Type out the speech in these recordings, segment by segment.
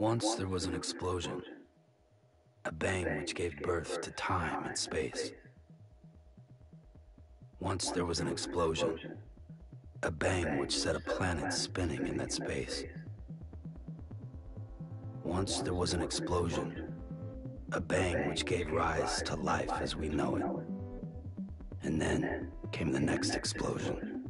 Once there was an explosion. A bang which gave birth to time and space. Once there was an explosion. A bang which set a planet spinning in that space. Once there was an explosion. A bang which gave rise to life as we know it. And then came the next explosion.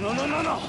No, no, no, no,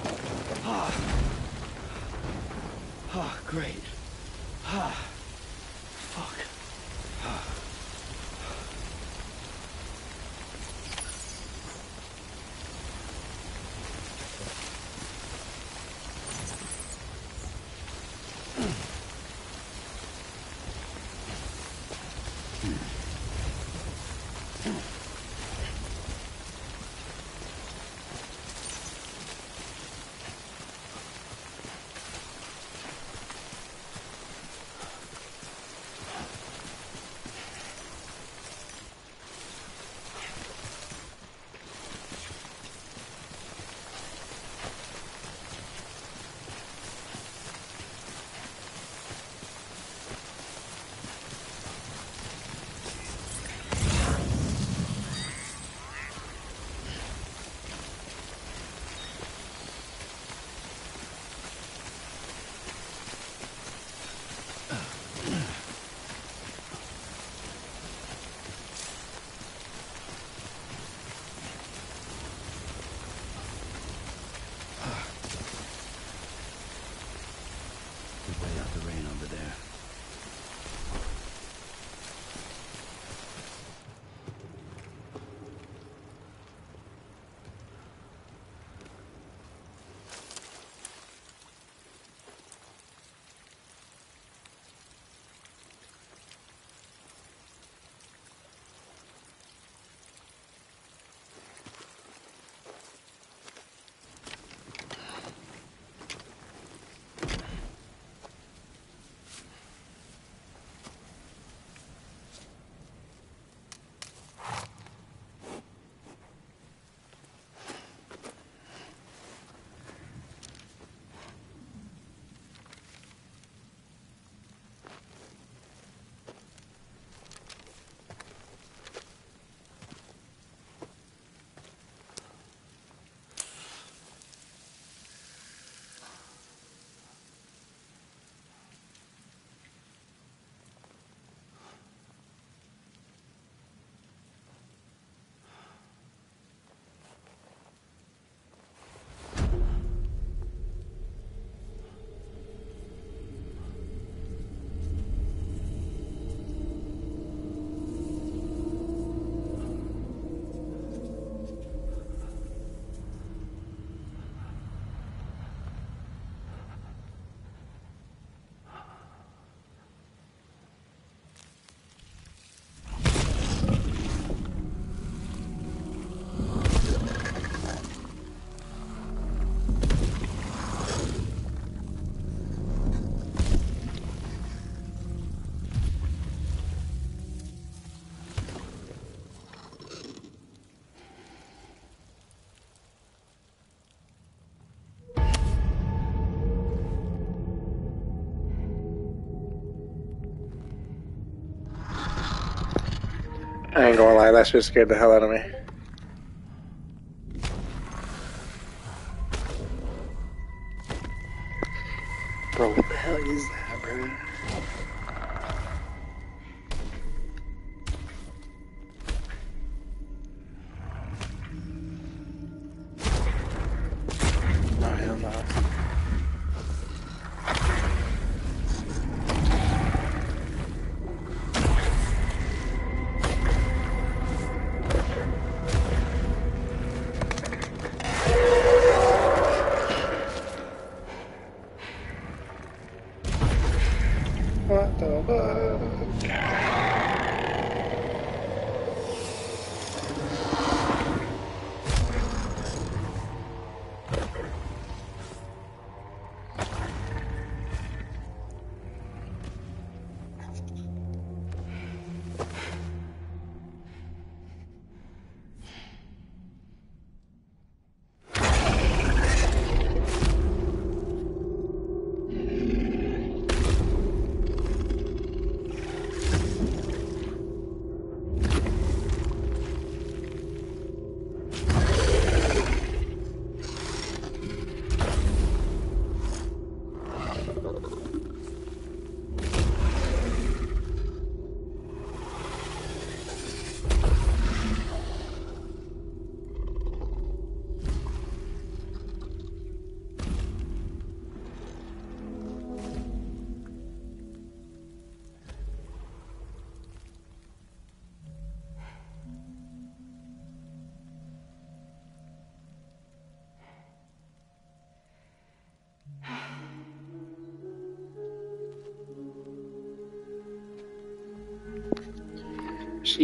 gonna lie, that shit scared the hell out of me.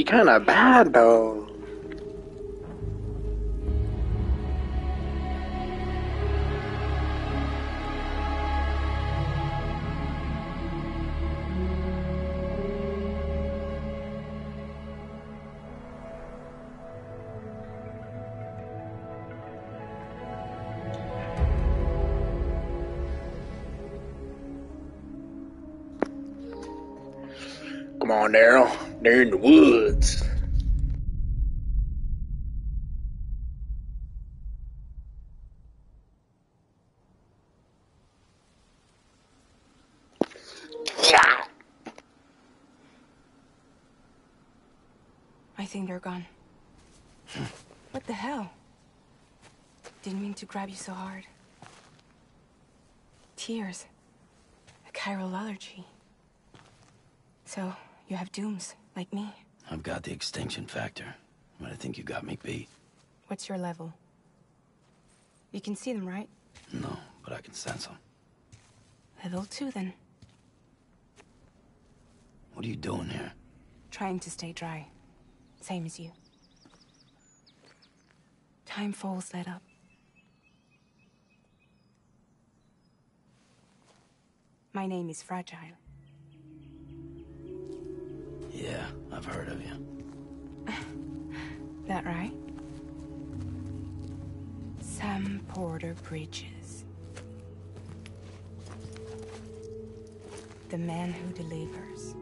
She kinda bad though. Come on, Daryl. They're in the woods. I think they're gone. what the hell? Didn't mean to grab you so hard. Tears. A chiral allergy. So, you have dooms, like me. I've got the extinction factor, but I think you got me beat. What's your level? You can see them, right? No, but I can sense them. Level two, then. What are you doing here? Trying to stay dry. Same as you. Time falls let up. My name is Fragile. I've heard of you. That right? Sam Porter Bridges. The man who delivers.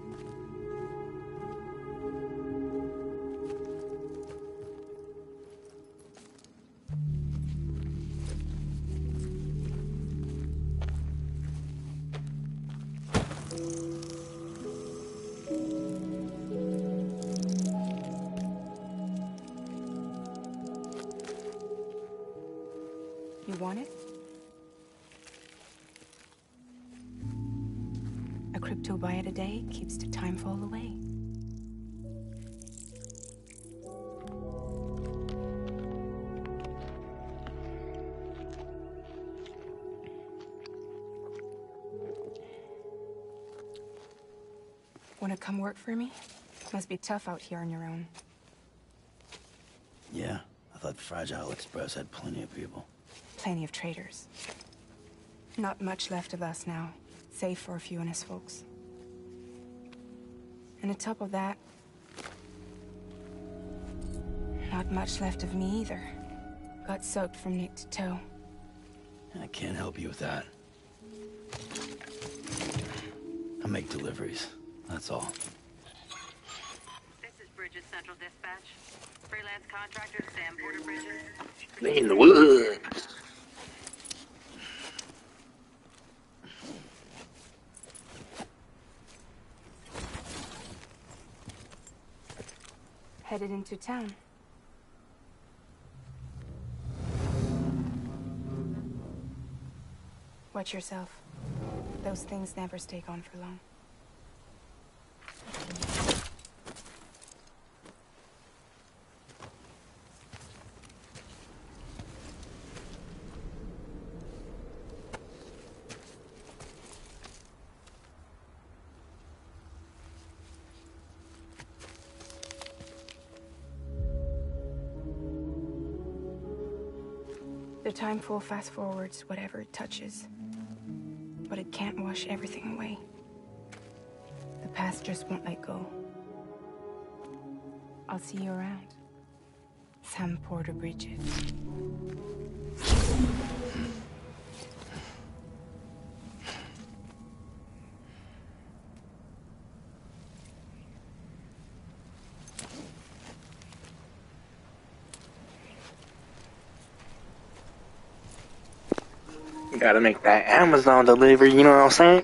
For me? Must be tough out here on your own. Yeah, I thought the Fragile Express had plenty of people. Plenty of traitors. Not much left of us now, save for a few honest folks. And on top of that, not much left of me either. Got soaked from neck to toe. I can't help you with that. I make deliveries, that's all. This is Bridges Central Dispatch. Defense contractor Sam Porter Bridges. In the woods. Headed into town. Watch yourself. Those things never stay gone for long. Time full fast forwards whatever it touches. But it can't wash everything away. The past just won't let go. I'll see you around. Sam Porter Bridges. Gotta make that Amazon delivery, you know what I'm saying?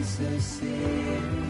place to see.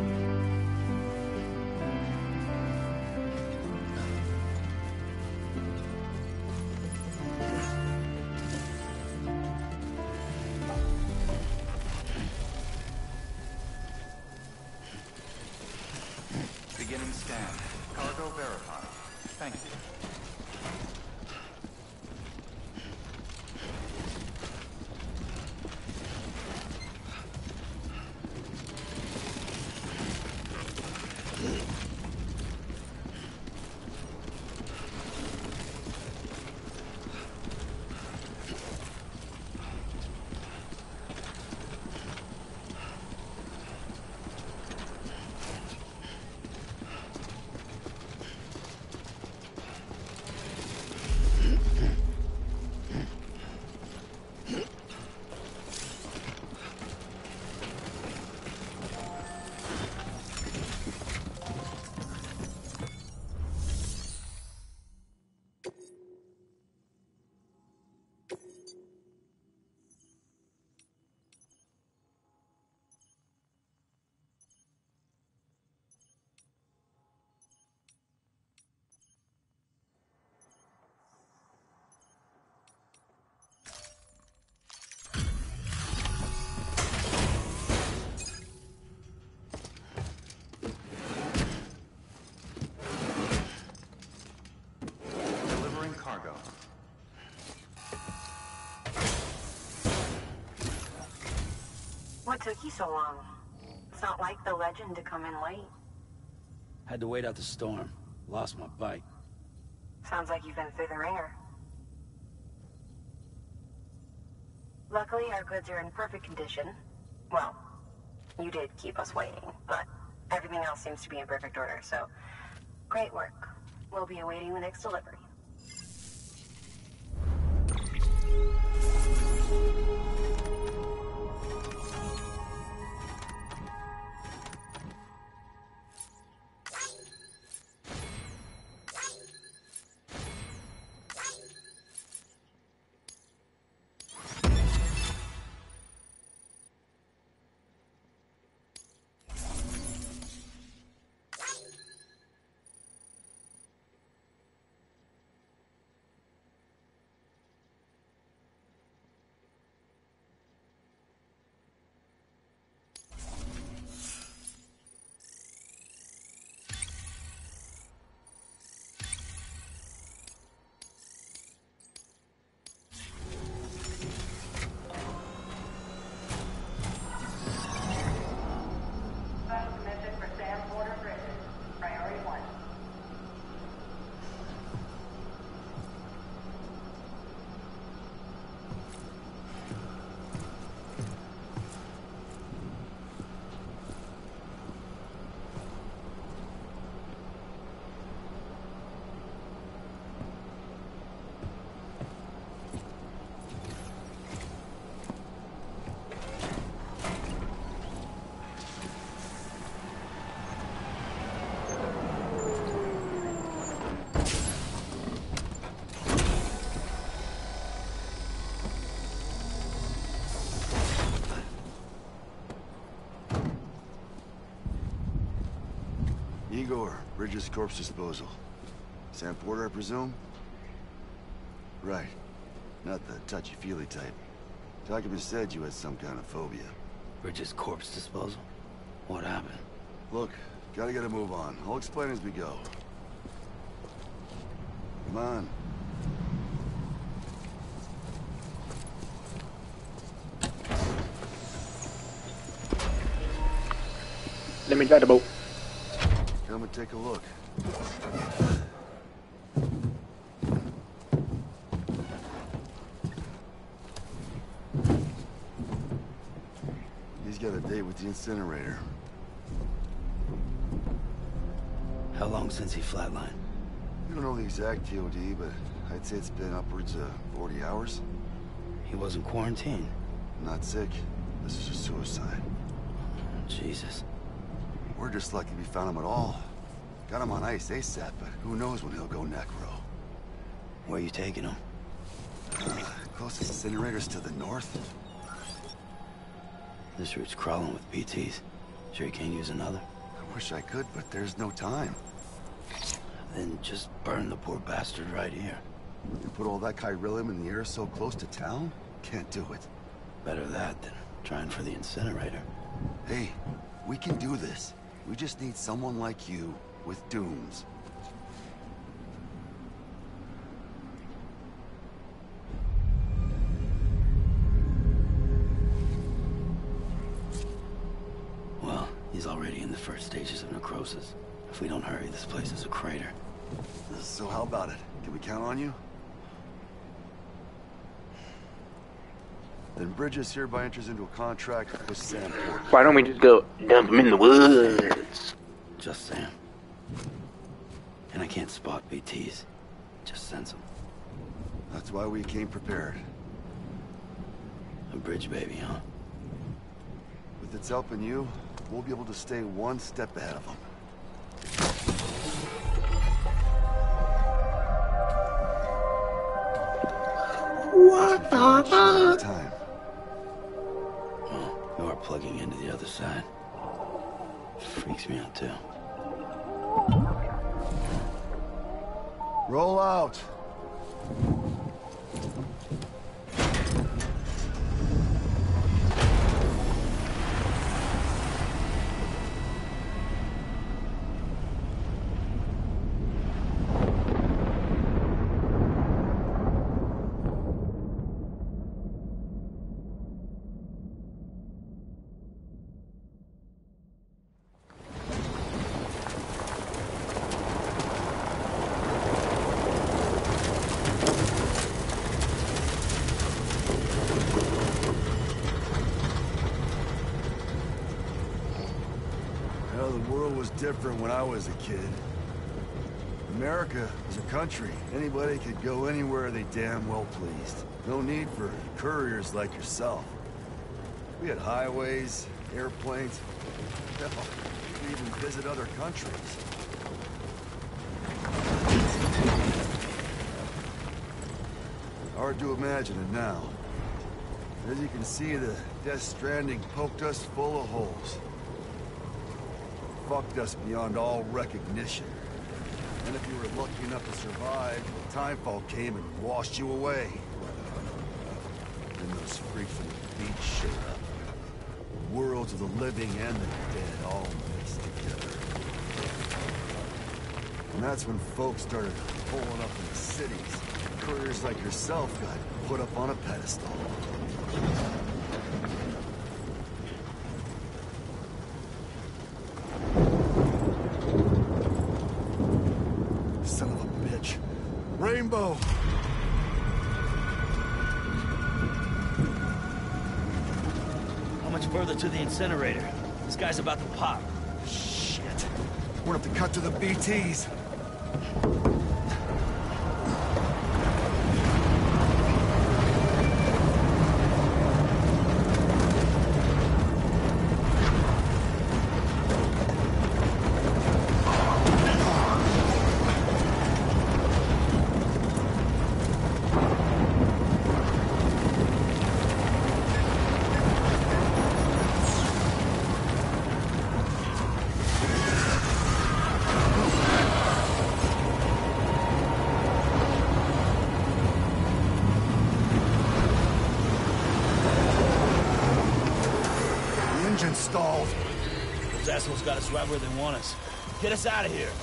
Beginning What took you so long? It's not like the legend to come in late. Had to wait out the storm. Lost my bike. Sounds like you've been through the ringer. Luckily, our goods are in perfect condition. Well, you did keep us waiting, but everything else seems to be in perfect order, so great work. We'll be awaiting the next delivery. Bridges Corpse Disposal. Sam Porter, I presume? Right. Not the touchy-feely type. Document said you had some kind of phobia. Bridges corpse disposal? What happened? Look, gotta get a move on. I'll explain as we go. Come on. Let me drive the boat. Come and take a look. He's got a date with the incinerator. How long since he flatlined? We don't know the exact TOD, but I'd say it's been upwards of 40 hours. He wasn't quarantined. Not sick. This is a suicide. Jesus. We're just lucky we found him at all. Got him on ice ASAP, but who knows when he'll go necro. Where are you taking him? Uh, closest incinerator's to the north. This route's crawling with BTs. Sure you can't use another? I wish I could, but there's no time. Then just burn the poor bastard right here. You put all that chiralium in the air so close to town? Can't do it. Better that than trying for the incinerator. Hey, we can do this. We just need someone like you with dooms. Well, he's already in the first stages of necrosis. If we don't hurry, this place is a crater. So how about it? Can we count on you? Then Bridges hereby enters into a contract with Sam Why don't we just go dump him in the woods? Just Sam. And I can't spot BTs. Just sense them. That's why we came prepared. A bridge baby, huh? With its help and you, we'll be able to stay one step ahead of them. What the Time. Well, you are plugging into the other side. Freaks me out, too. Roll out. Well, the when I was a kid. America was a country. Anybody could go anywhere they damn well pleased. No need for couriers like yourself. We had highways, airplanes. Hell, we could even visit other countries. Hard to imagine it now. As you can see, the Death Stranding poked us full of holes fucked us beyond all recognition. And if you were lucky enough to survive, the timefall came and washed you away. Then those freaks on the beach showed up. Worlds of the living and the dead all mixed together. And that's when folks started pulling up in the cities. Couriers like yourself got put up on a pedestal. Son of a bitch. Rainbow! How much further to the incinerator? This guy's about to pop. Shit. We're gonna have to cut to the BTs. Out of here.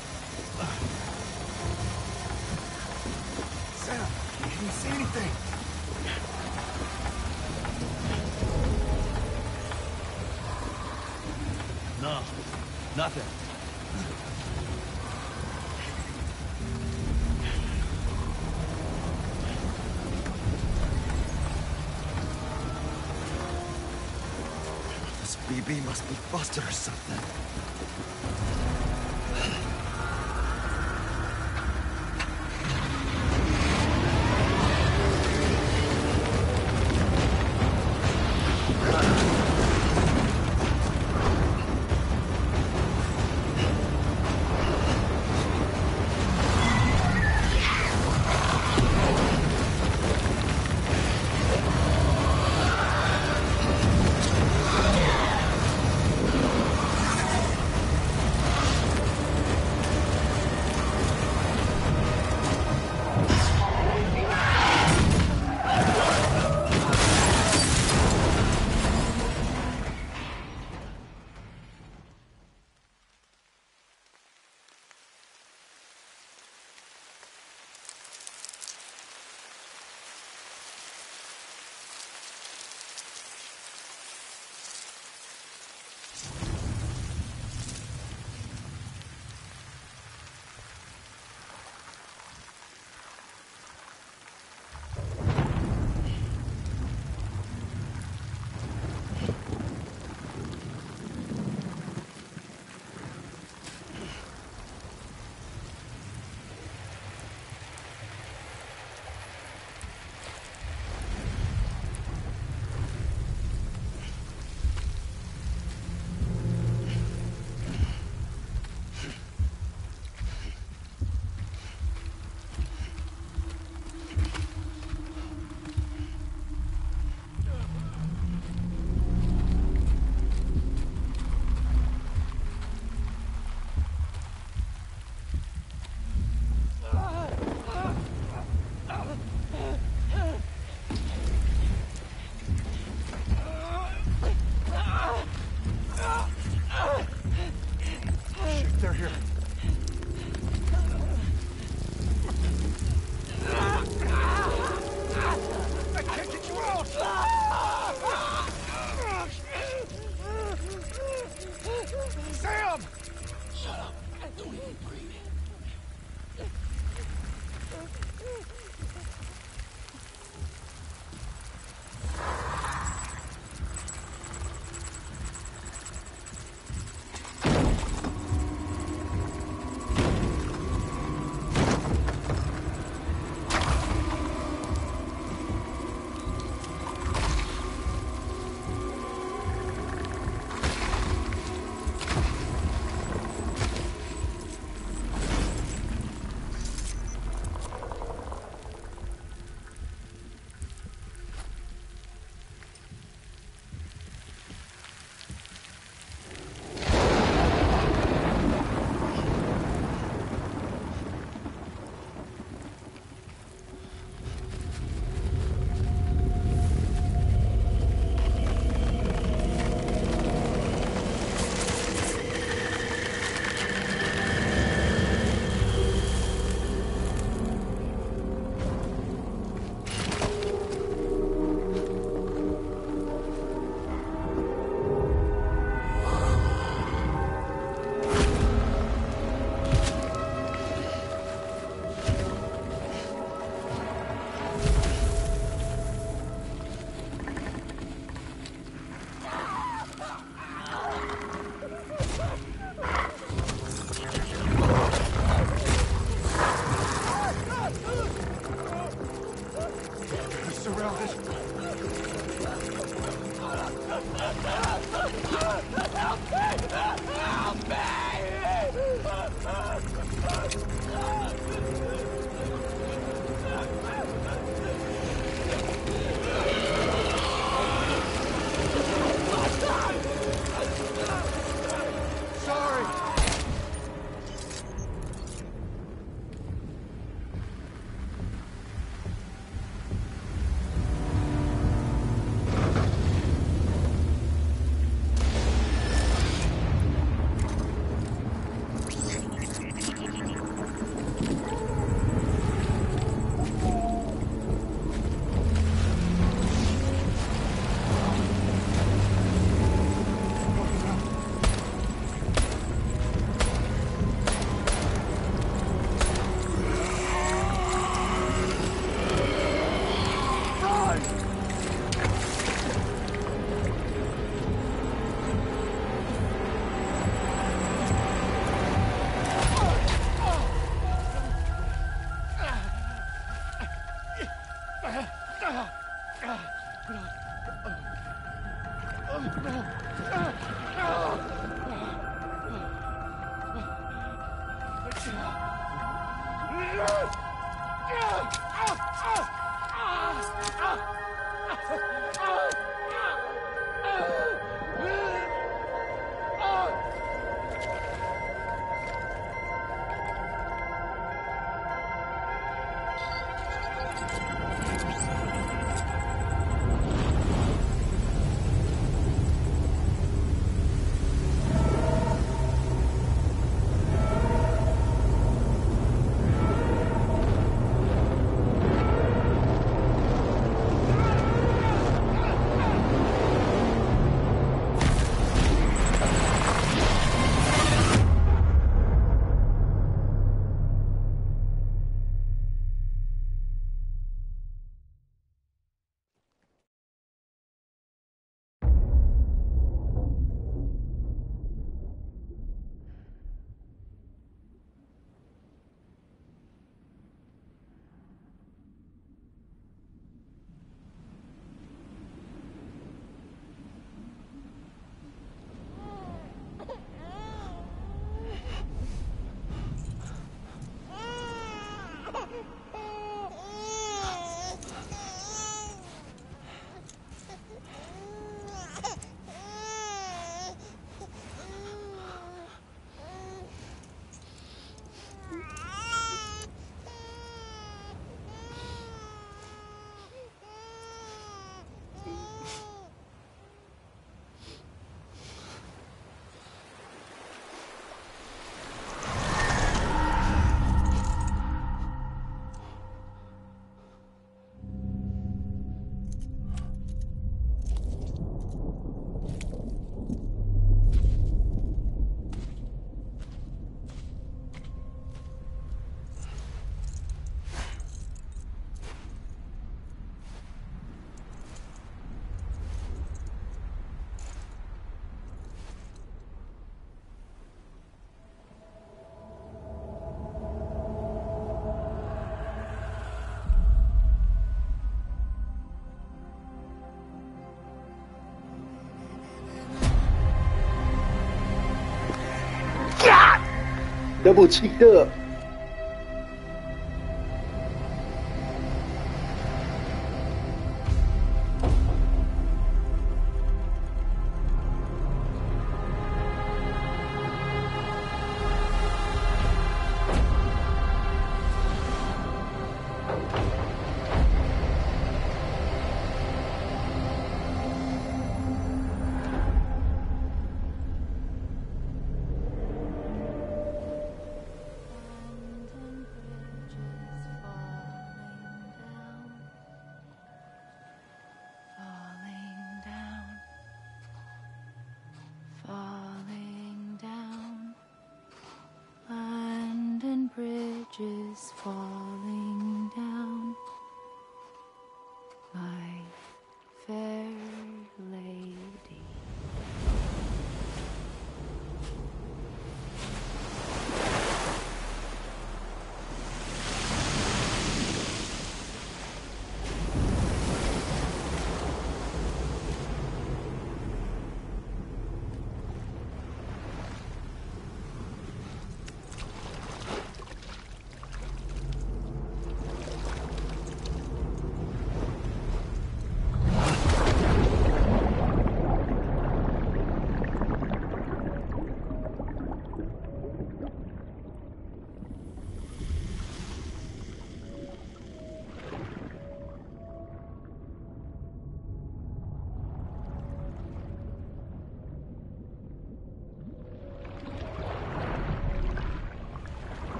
Double cheeked up.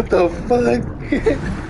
What the fuck?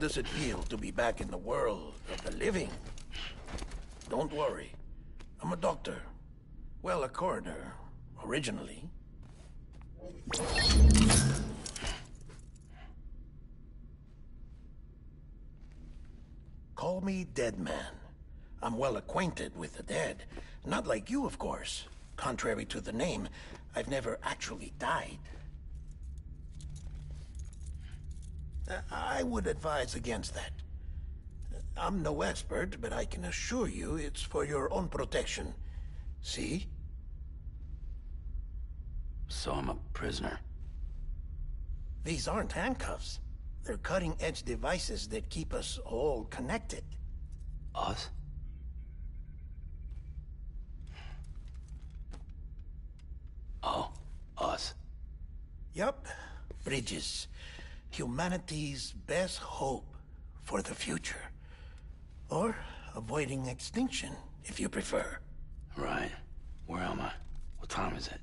Does it feel to be back in the world of the living? Don't worry. I'm a doctor. Well, a coroner, originally. Call me Dead Man. I'm well acquainted with the dead. Not like you, of course. Contrary to the name, I've never actually died. Uh, I would advise against that. I'm no expert, but I can assure you it's for your own protection. See? So I'm a prisoner. These aren't handcuffs. They're cutting-edge devices that keep us all connected. Us? Oh, us. Yup. Bridges. Humanity's best hope for the future. Or avoiding extinction, if you prefer. Right. Where am I? What time is it?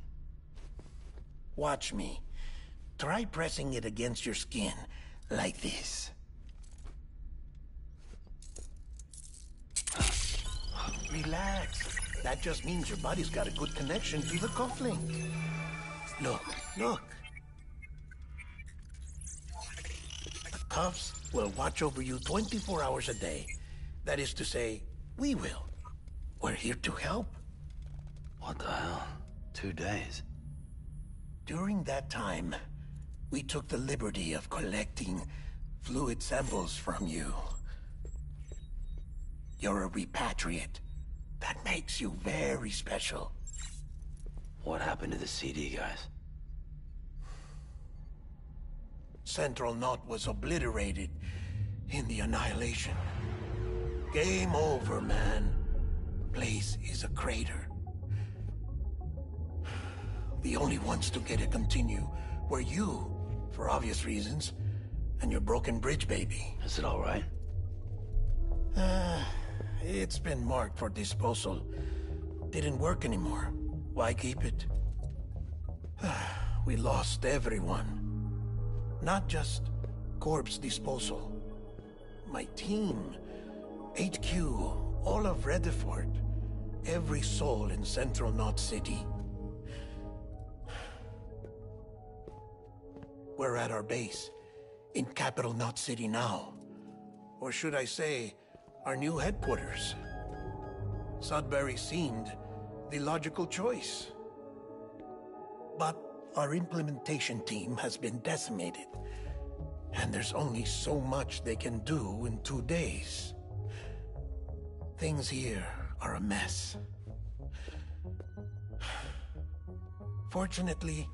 Watch me. Try pressing it against your skin, like this. Relax. That just means your body's got a good connection to the cufflink. Look, look. Cuffs will watch over you 24 hours a day. That is to say, we will. We're here to help. What the hell? Two days? During that time, we took the liberty of collecting fluid samples from you. You're a repatriate. That makes you very special. What happened to the CD guys? Central Knot was obliterated in the Annihilation. Game over, man. Place is a crater. The only ones to get it continue were you, for obvious reasons, and your broken bridge baby. Is it all right? Uh, it's been marked for disposal. Didn't work anymore. Why keep it? we lost everyone. Not just corpse disposal. My team, HQ, all of Redefort, every soul in Central Knot City. We're at our base, in Capital Knot City now. Or should I say, our new headquarters. Sudbury seemed the logical choice. But our implementation team has been decimated, and there's only so much they can do in two days. Things here are a mess. Fortunately,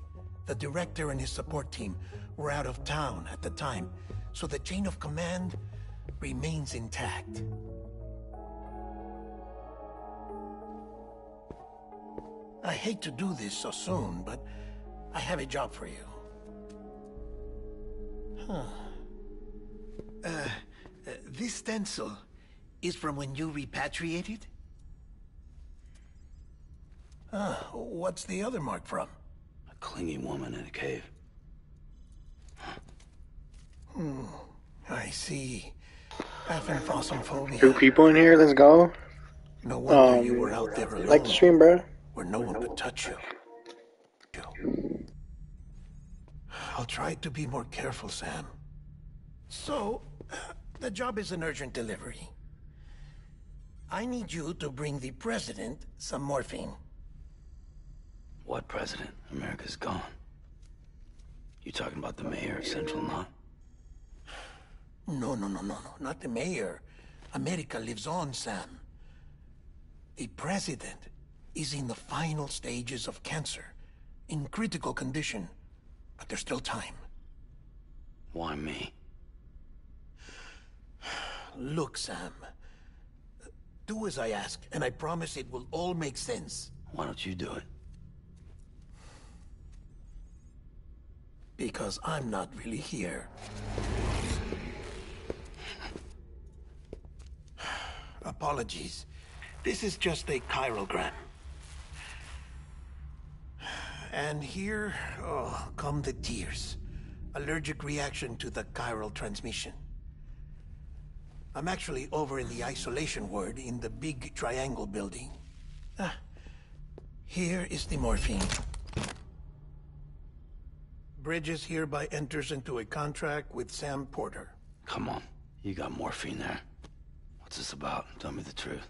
the director and his support team were out of town at the time, so the chain of command remains intact. I hate to do this so soon, but I have a job for you. Huh. Uh, uh, this stencil is from when you repatriated? Ah, what's the other mark from? A clinging woman in a cave. Hmm, I see. Aphenphosmphobia. Two people in here. Let's go. No wonder Um, you were out there alone, like the stream, bro. where no one could touch you. I'll try to be more careful, Sam. So, the job is an urgent delivery. I need you to bring the president some morphine. What president? America's gone. You talking about the mayor of Central Knot? No, no, no, no, no, not the mayor. America lives on, Sam. The president is in the final stages of cancer, in critical condition, but there's still time. Why me? Look, Sam. Do as I ask, and I promise it will all make sense. Why don't you do it? Because I'm not really here. Apologies. This is just a chiralgram. And here, oh, come the tears. Allergic reaction to the chiral transmission. I'm actually over in the isolation ward in the big triangle building. Ah, here is the morphine. Bridges hereby enters into a contract with Sam Porter. Come on. You got morphine there. What's this about? Tell me the truth.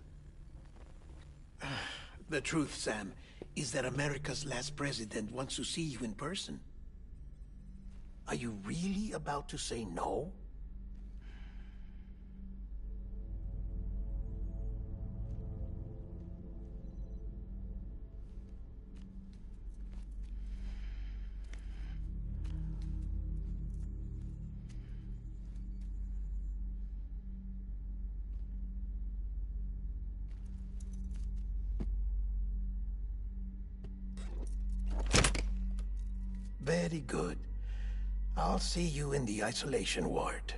The truth, Sam, is that America's last president wants to see you in person. Are you really about to say no? Very good. I'll see you in the isolation ward.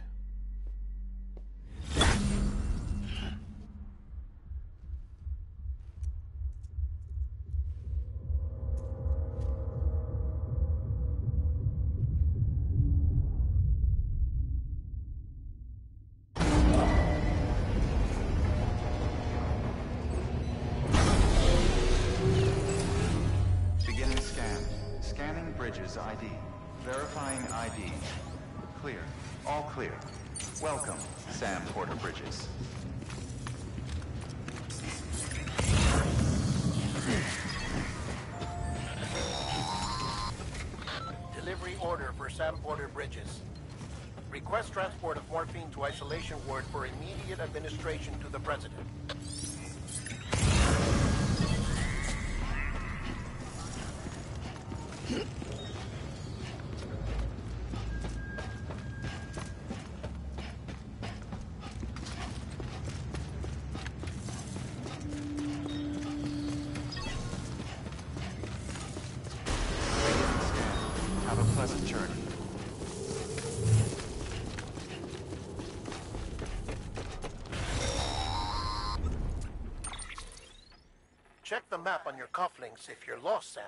Map on your cufflinks if you're lost, Sam.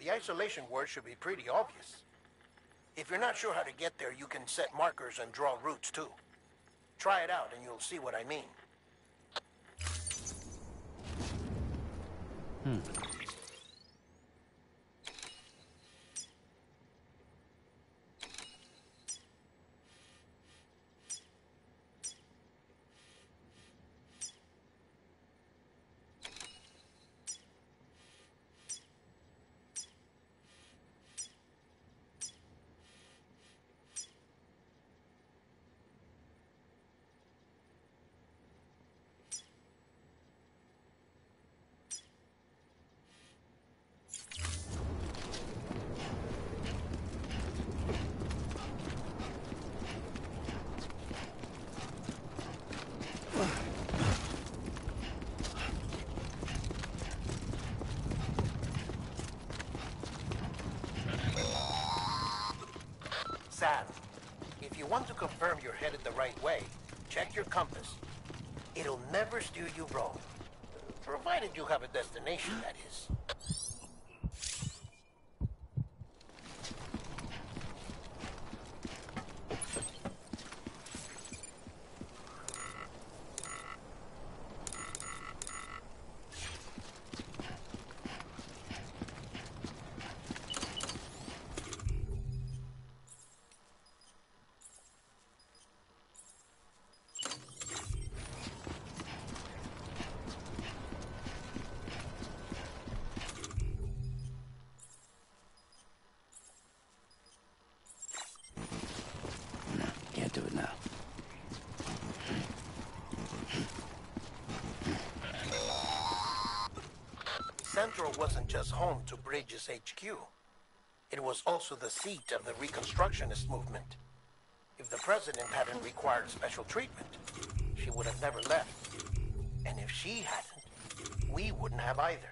The isolation word should be pretty obvious. If you're not sure how to get there, you can set markers and draw routes too. Try it out and you'll see what I mean. Sam, if you want to confirm you're headed the right way, check your compass. It'll never steer you wrong. Provided you have a destination, that is. Now. Central wasn't just home to Bridges HQ. It was also the seat of the Reconstructionist movement. If the president hadn't required special treatment, she would have never left. And if she hadn't, we wouldn't have either.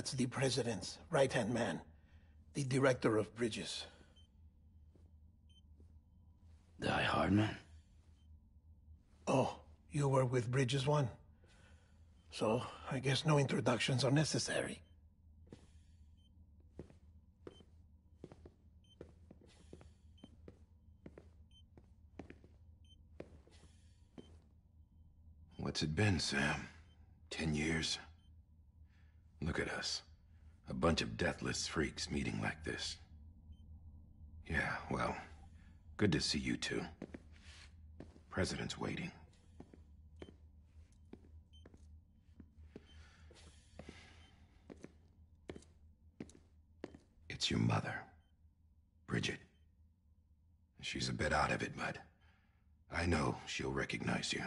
That's the President's right-hand man. The Director of Bridges. Die Hardman? Oh, you were with Bridges One? So, I guess no introductions are necessary. What's it been, Sam? Ten years? Look at us. A bunch of deathless freaks meeting like this. Yeah, well, good to see you two. President's waiting. It's your mother, Bridget. She's a bit out of it, but I know she'll recognize you.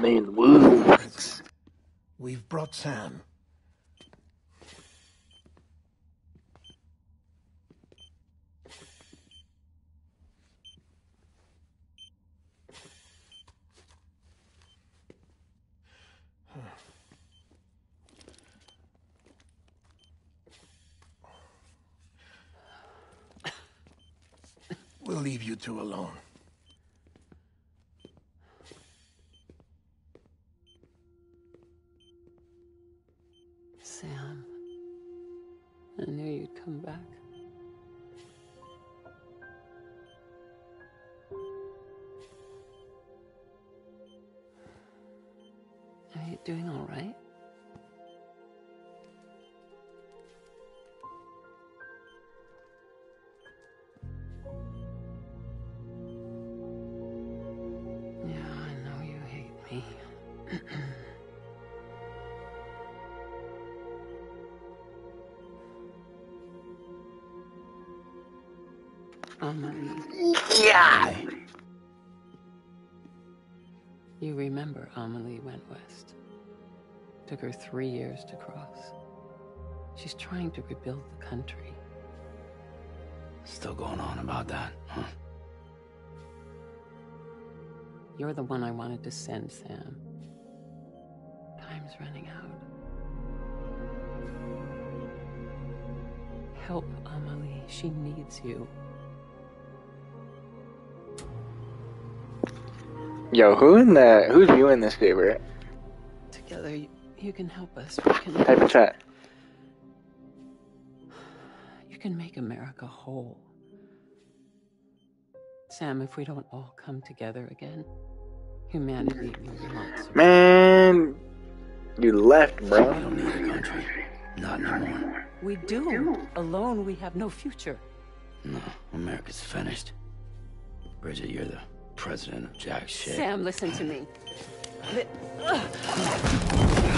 Man, woods. We've brought Sam. We'll leave you two alone. I knew you'd come back. Are you doing all right? Amelie went west. Took her three years to cross. She's trying to rebuild the country. Still going on about that, huh? You're the one I wanted to send, Sam. Time's running out. Help Amelie. She needs you. Yo, who in the who's viewing this favorite? Together, you, you can help us. We can, Type in chat. you can make America whole. Sam, if we don't all come together again, Humanity wants. Man, you left, bro. We don't need a country. Not anymore. We do. Alone, we have no future. No, America's finished. Bridget, you're the president of jack shit. Sam, listen to me. Li- Please.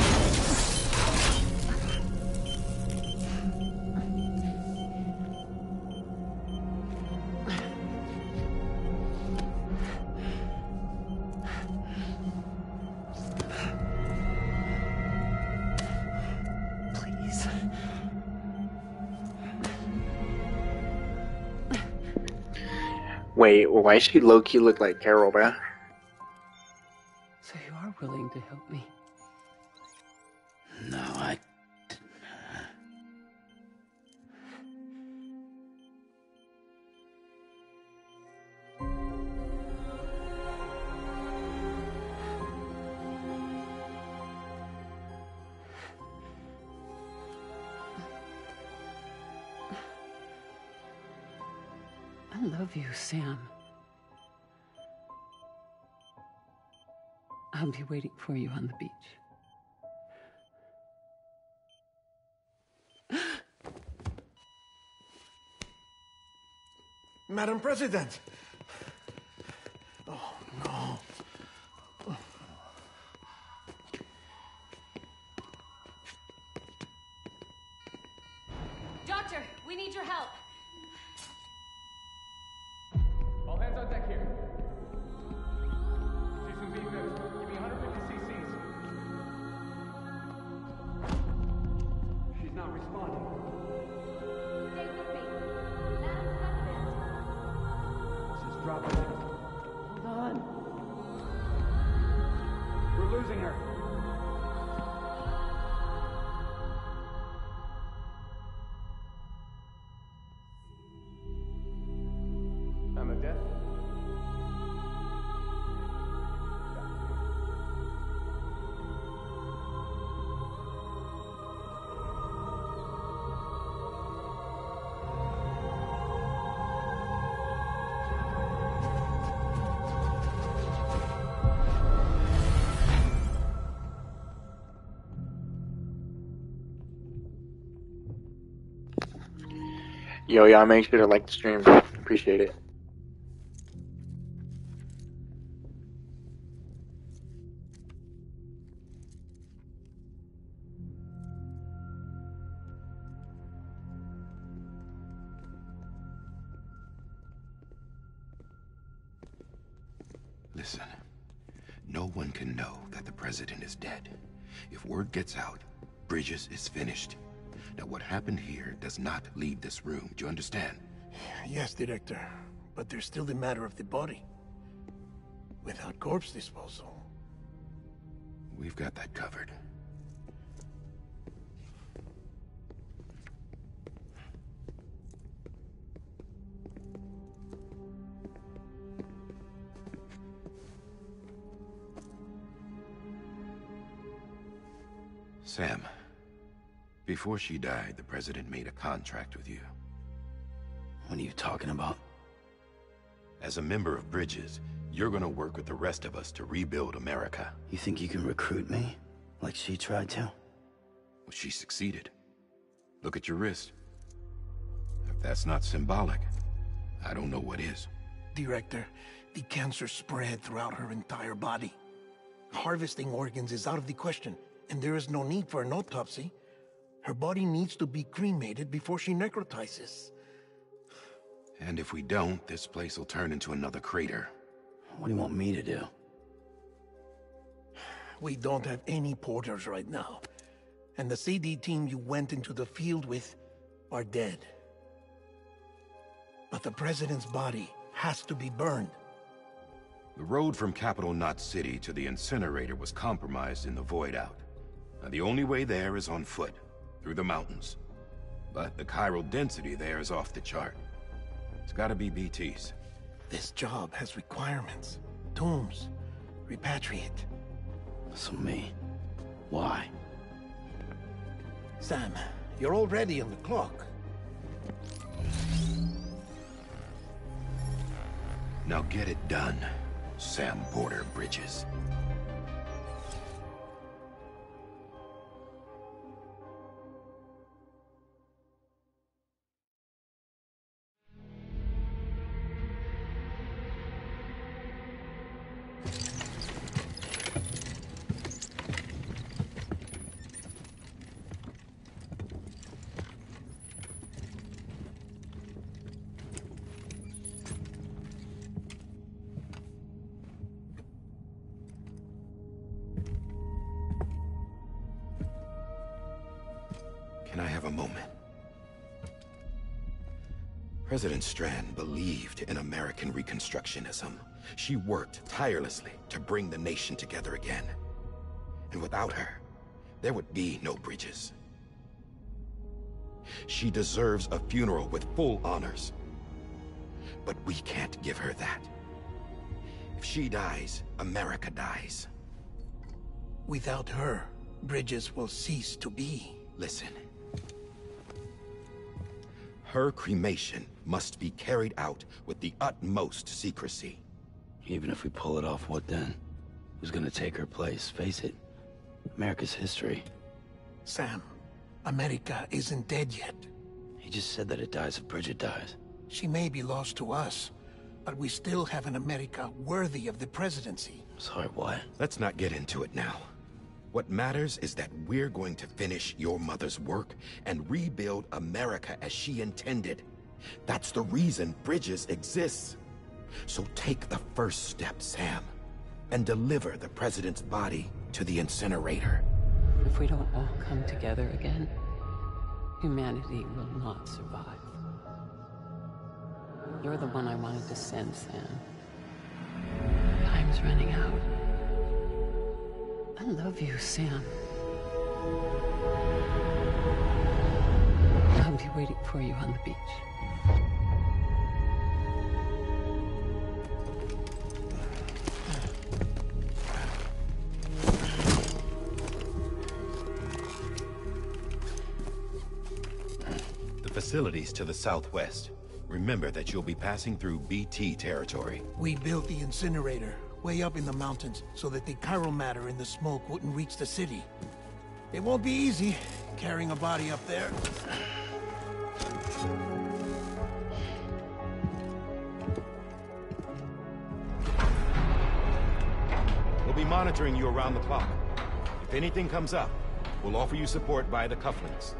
Wait, why she low key look like Carol, bro? So you are willing to help me? Love you, Sam. I'll be waiting for you on the beach. Madam President! Yo, y'all make sure to like the stream. Appreciate it. Does not leave this room. Do you understand? Yes, Director. But there's still the matter of the body. Without corpse disposal. We've got that covered. Sam, before she died, the president made a contract with you. What are you talking about? As a member of Bridges, you're gonna work with the rest of us to rebuild America. You think you can recruit me? Like she tried to? Well, she succeeded. Look at your wrist. If that's not symbolic, I don't know what is. Director, the cancer spread throughout her entire body. Harvesting organs is out of the question, and there is no need for an autopsy. Her body needs to be cremated before she necrotizes. And if we don't, this place will turn into another crater. What do you want me to do? We don't have any porters right now. And the CD team you went into the field with are dead. But the president's body has to be burned. The road from Capital Knot City to the incinerator was compromised in the Void Out. Now, the only way there is on foot, through the mountains. But the chiral density there is off the chart. It's gotta be BTs. This job has requirements. Tombs. Repatriate. So me? Why? Sam, you're already on the clock. Now get it done. Sam Porter Bridges. President Strand believed in American Reconstructionism. She worked tirelessly to bring the nation together again. And without her, there would be no bridges. She deserves a funeral with full honors. But we can't give her that. If she dies, America dies. Without her, bridges will cease to be. Listen. Her cremation must be carried out with the utmost secrecy. Even if we pull it off, what then? Who's gonna take her place? Face it, America's history. Sam, America isn't dead yet. He just said that it dies if Bridget dies. She may be lost to us, but we still have an America worthy of the presidency. Sorry, what? Let's not get into it now. What matters is that we're going to finish your mother's work and rebuild America as she intended. That's the reason Bridges exists. So take the first step, Sam, and deliver the president's body to the incinerator. If we don't all come together again, humanity will not survive. You're the one I wanted to send, Sam. Time's running out. I love you, Sam. I'll be waiting for you on the beach. The facilities to the southwest. Remember that you'll be passing through BT territory. We built the incinerator way up in the mountains so that the chiral matter in the smoke wouldn't reach the city. It won't be easy carrying a body up there. We'll be monitoring you around the clock. If anything comes up, we'll offer you support via the cufflinks.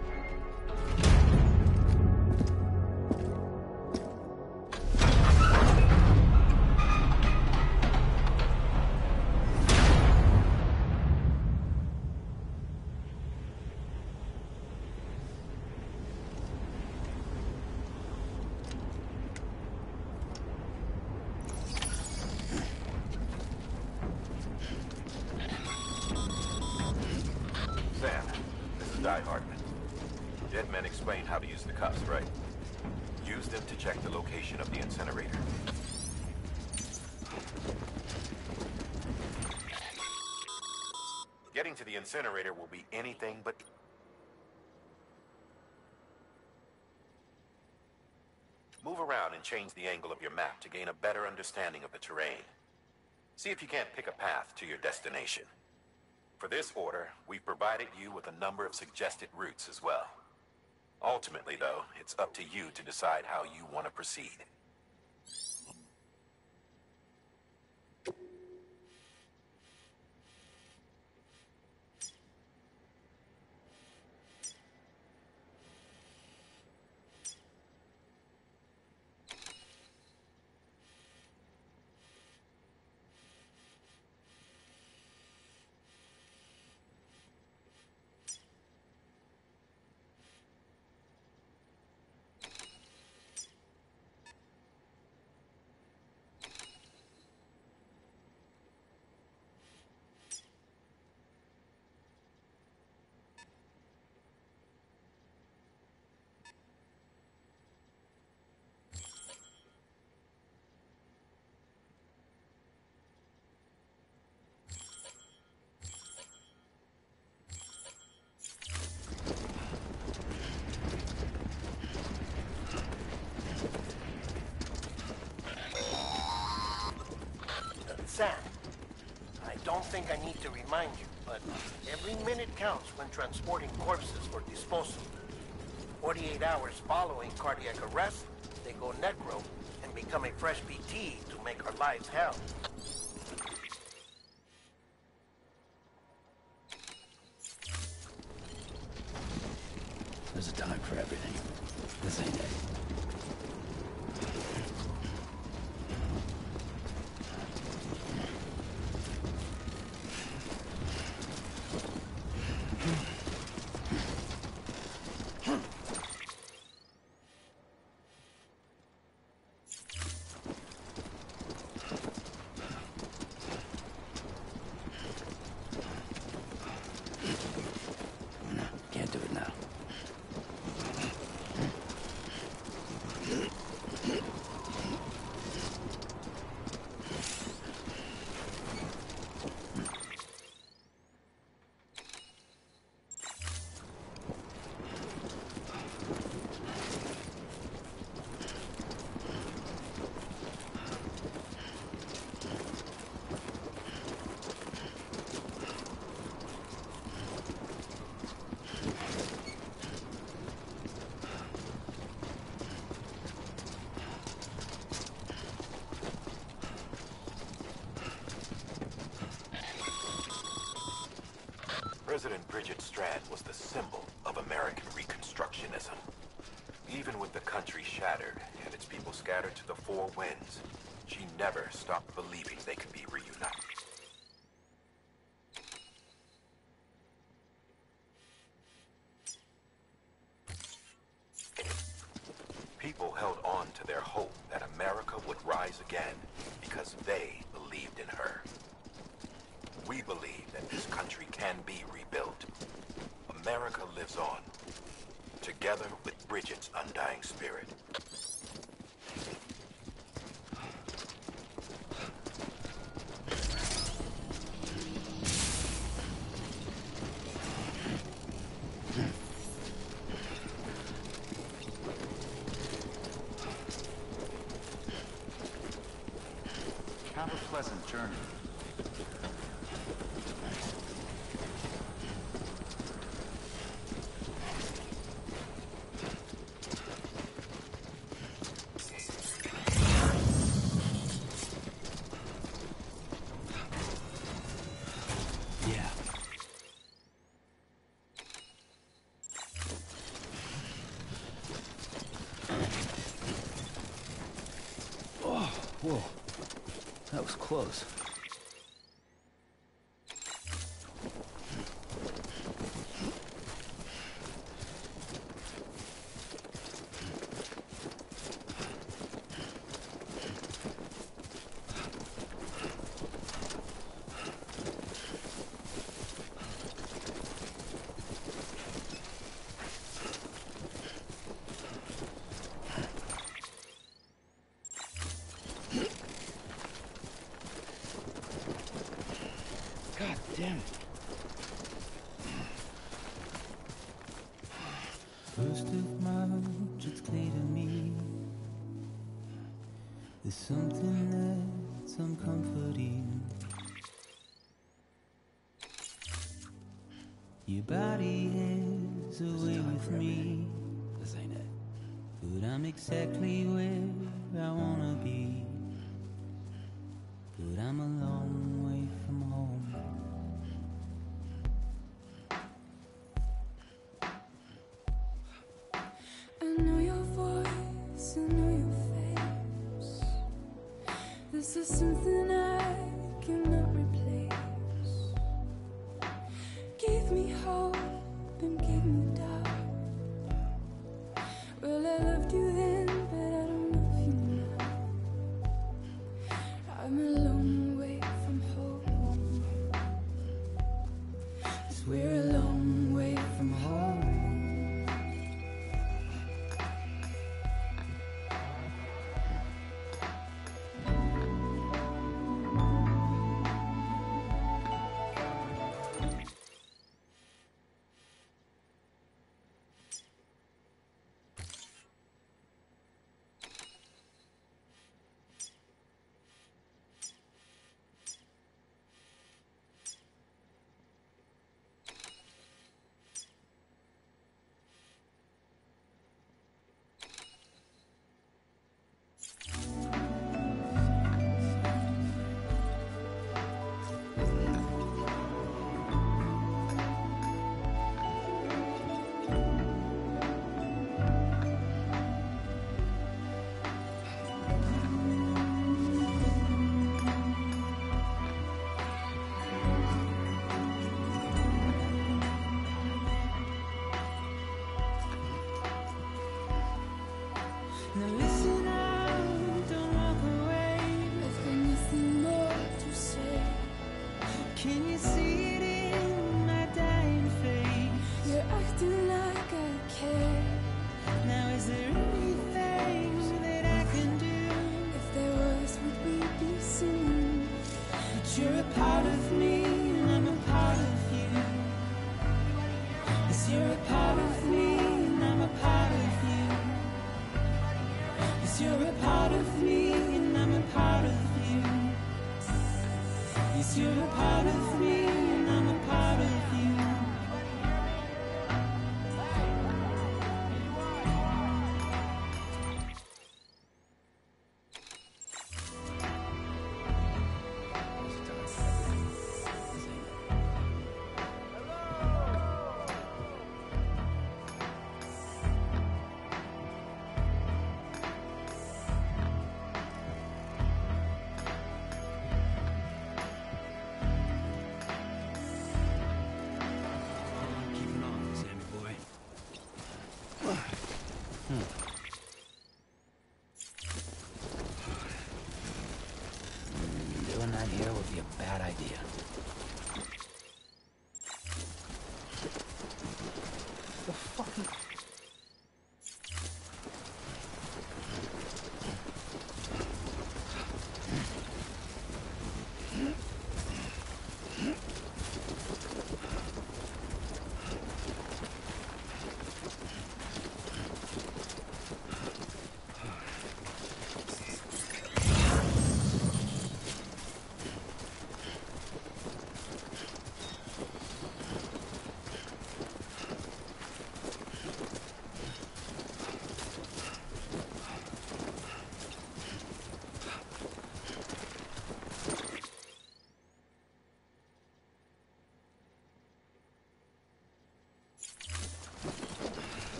Move around and change the angle of your map to gain a better understanding of the terrain. See if you can't pick a path to your destination. For this order, we've provided you with a number of suggested routes as well. Ultimately, though, it's up to you to decide how you want to proceed. Sam, I don't think I need to remind you, but every minute counts when transporting corpses for disposal. 48 hours following cardiac arrest, they go necro and become a fresh BT to make our lives hell. was the symbol of American Reconstructionism. Even with the country shattered and its people scattered to the four winds, she never stopped believing they Have a pleasant journey. Oh, whoa looks close.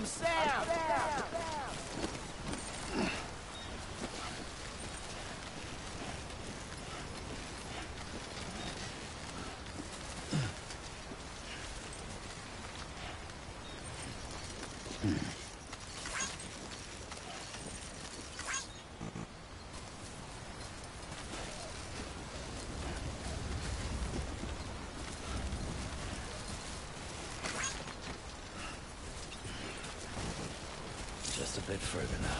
I'm Sam! Just a bit further now.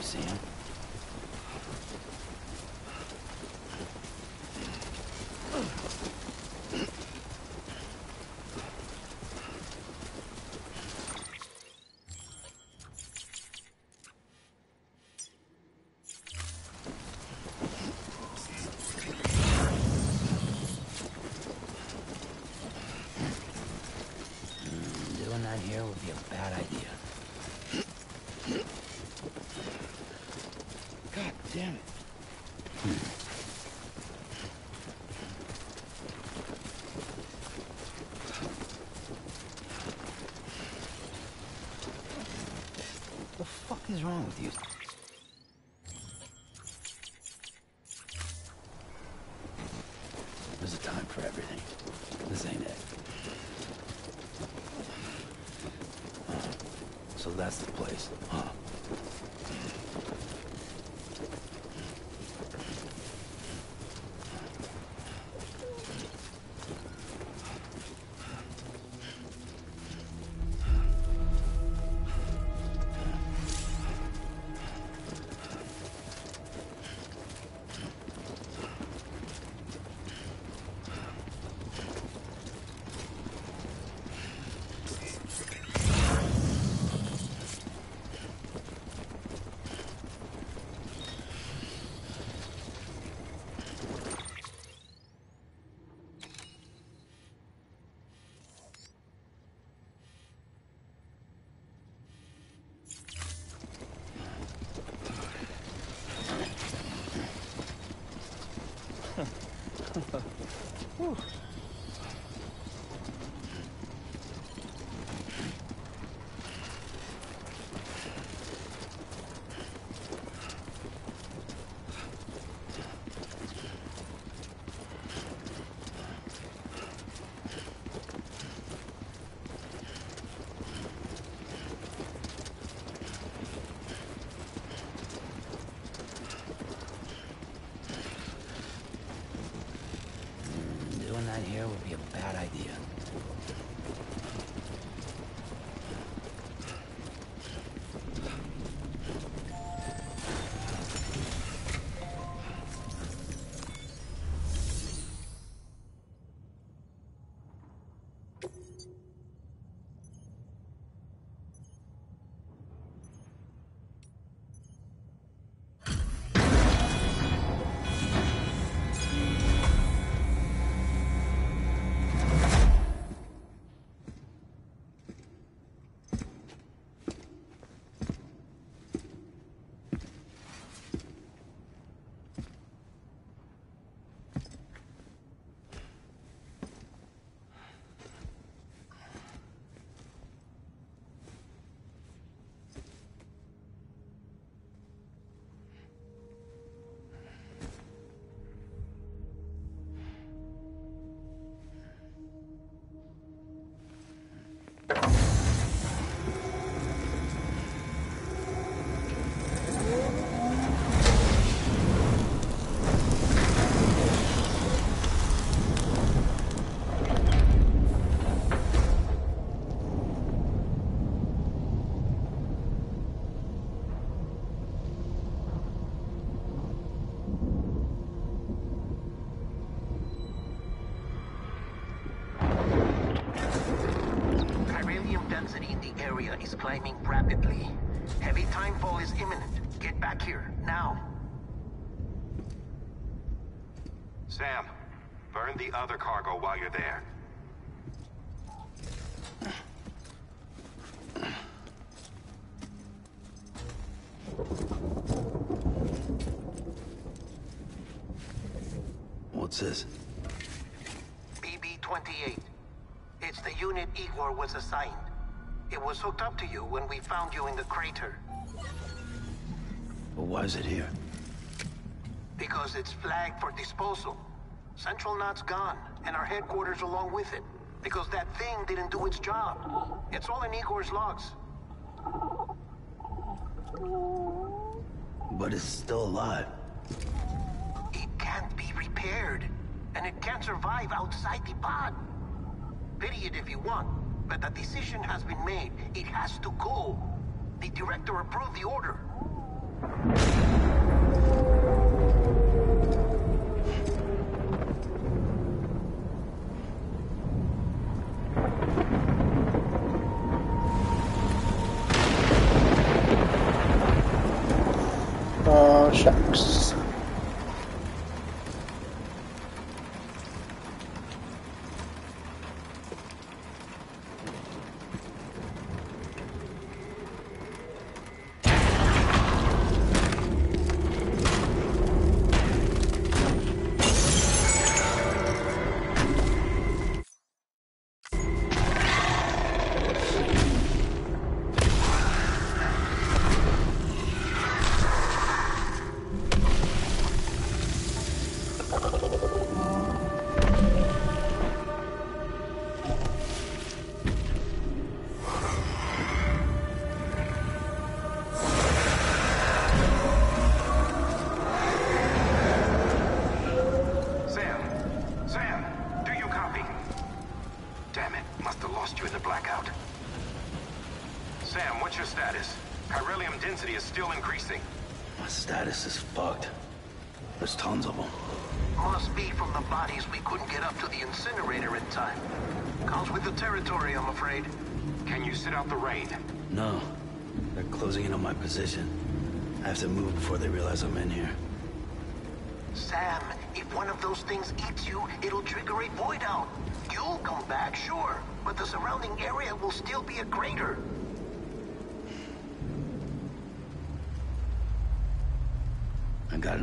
You, Sam? Mm, Doing that here would be a bad idea. God damn it. The fuck is wrong with you? There's a time for everything. This ain't it. So that's the place, huh? Whew. Doing that here would be a climbing rapidly. Heavy timefall is imminent. Get back here, now. Sam, burn the other cargo while you're there. Up to you when we found you in the crater. But why is it here? Because it's flagged for disposal. Central Knot's gone, and our headquarters along with it. Because that thing didn't do its job. It's all in Igor's logs. But it's still alive. It can't be repaired, and it can't survive outside the pod. Pity it if you want, but the decision has been made. It has to go. The director approved the order. Uh, shucks.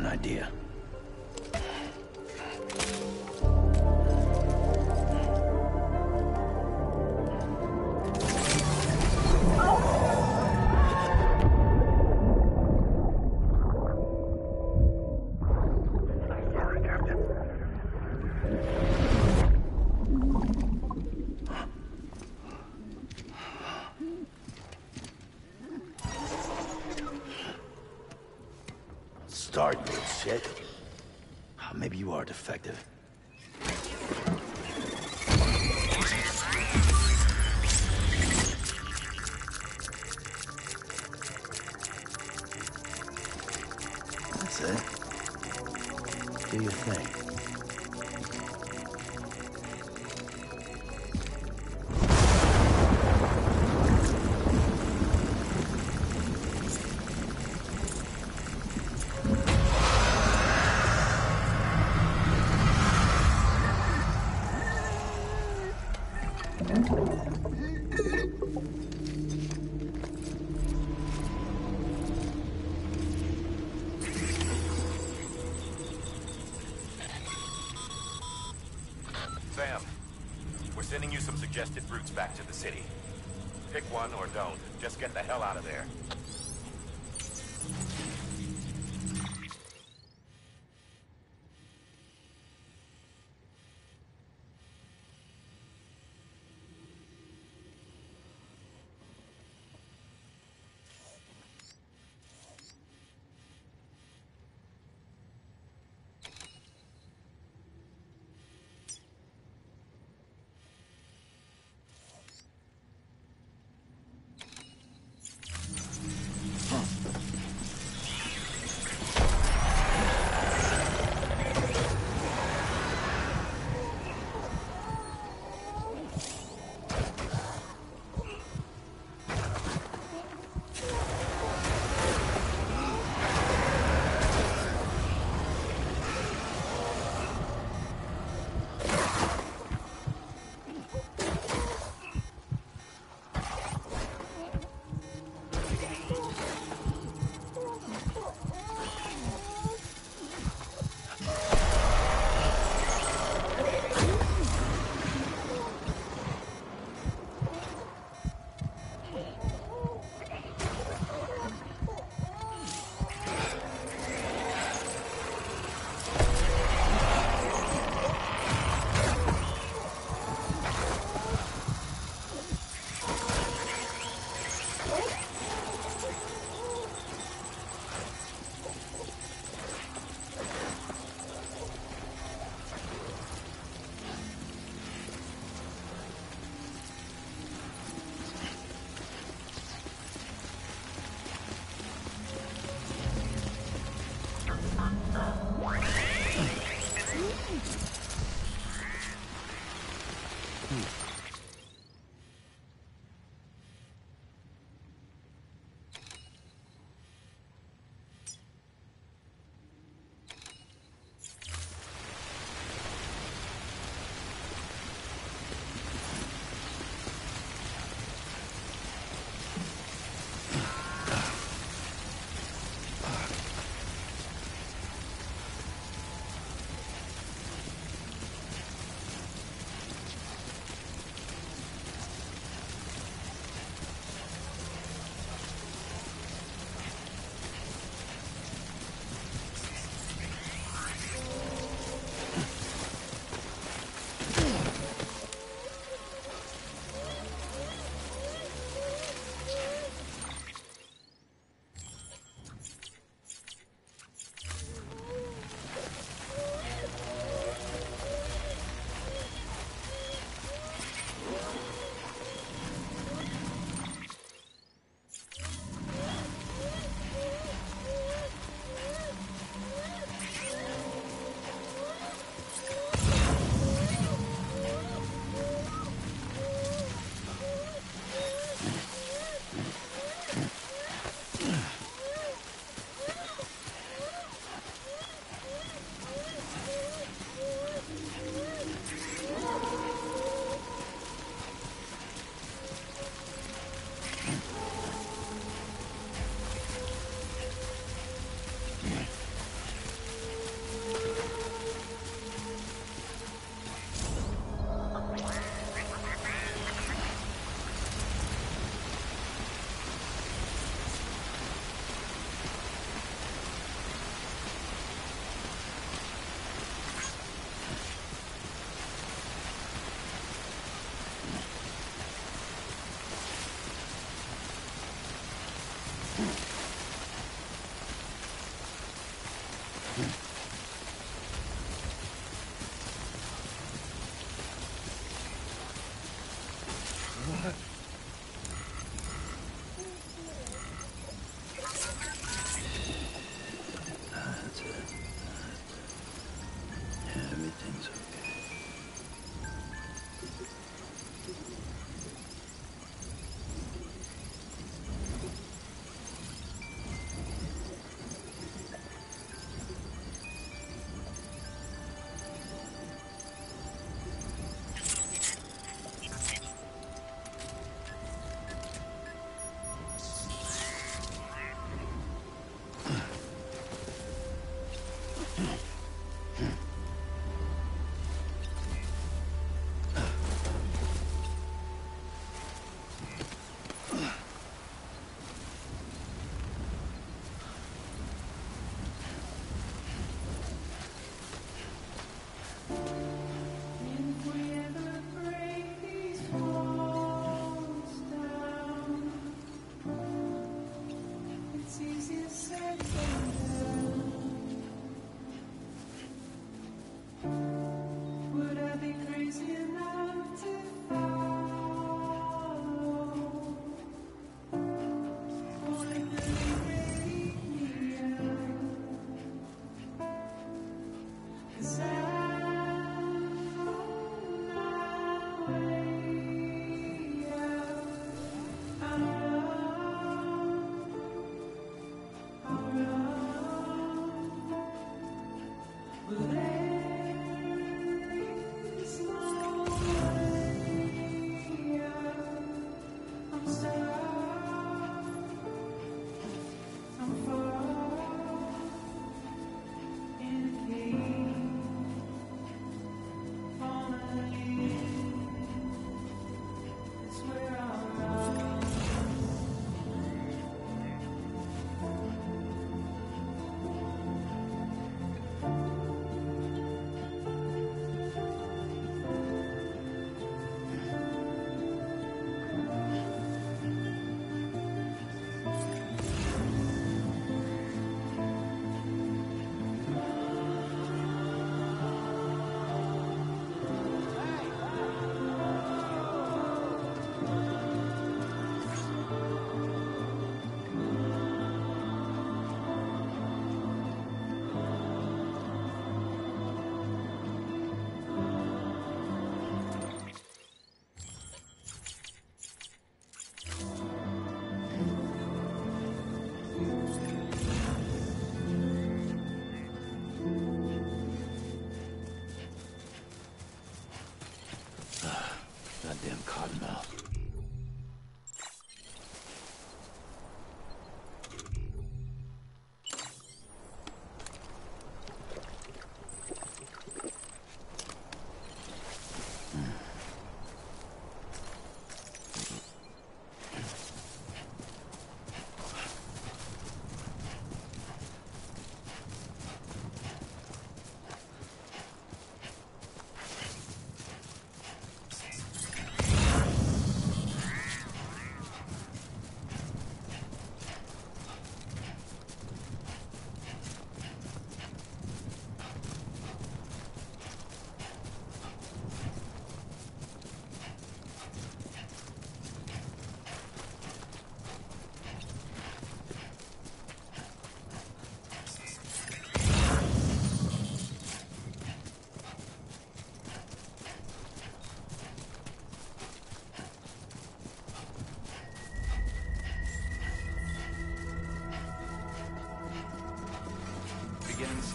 idea. city. Pick one or don't. Just get the hell out of there.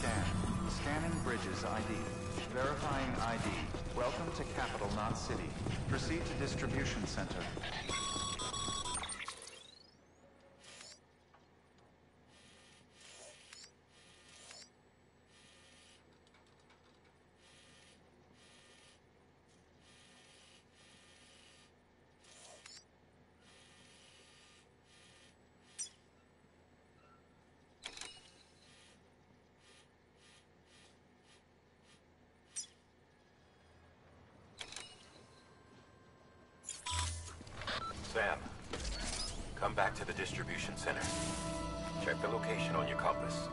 scan. Scanning Bridges ID. Verifying ID. Welcome to Capital Knot City. Proceed to Distribution Center. Sam, come back to the distribution center. Check the location on your compass.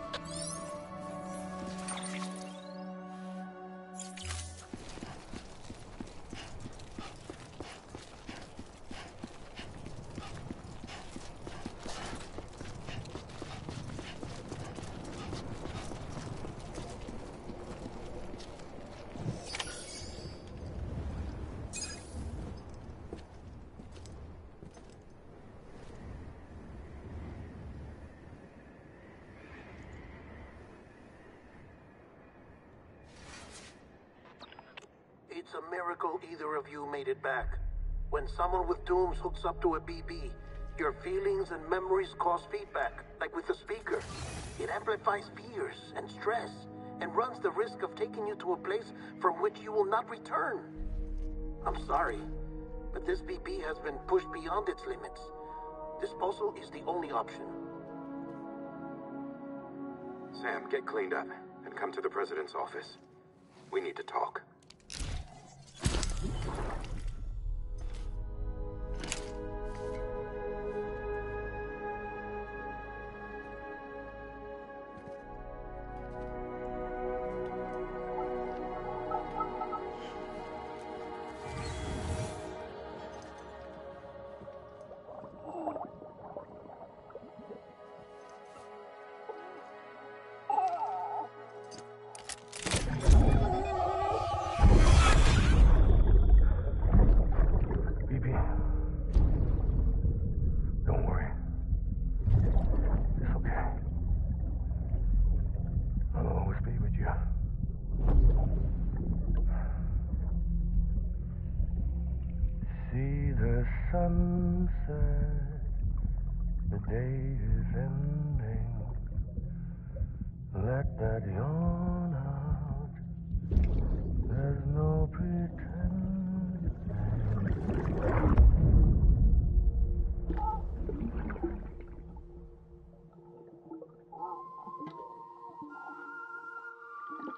Either of you made it back. When someone with dooms hooks up to a BB, your feelings and memories cause feedback, like with the speaker. It amplifies fears and stress, and runs the risk of taking you to a place from which you will not return. I'm sorry, but this BB has been pushed beyond its limits. Disposal is the only option. Sam, get cleaned up and come to the president's office. We need to talk.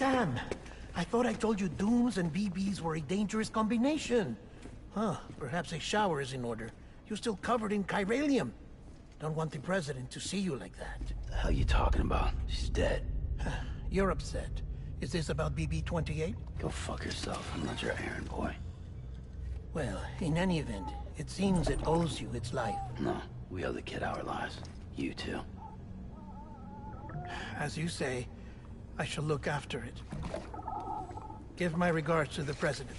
Sam, I thought I told you dooms and BBs were a dangerous combination. Huh, perhaps a shower is in order. You're still covered in chiralium. Don't want the president to see you like that. The hell you talking about? She's dead. You're upset. Is this about BB-28? Go fuck yourself. I'm not your errand boy. Well, in any event, it seems it owes you its life. No, we owe the kid our lives. You too. As you say, I shall look after it. Give my regards to the president.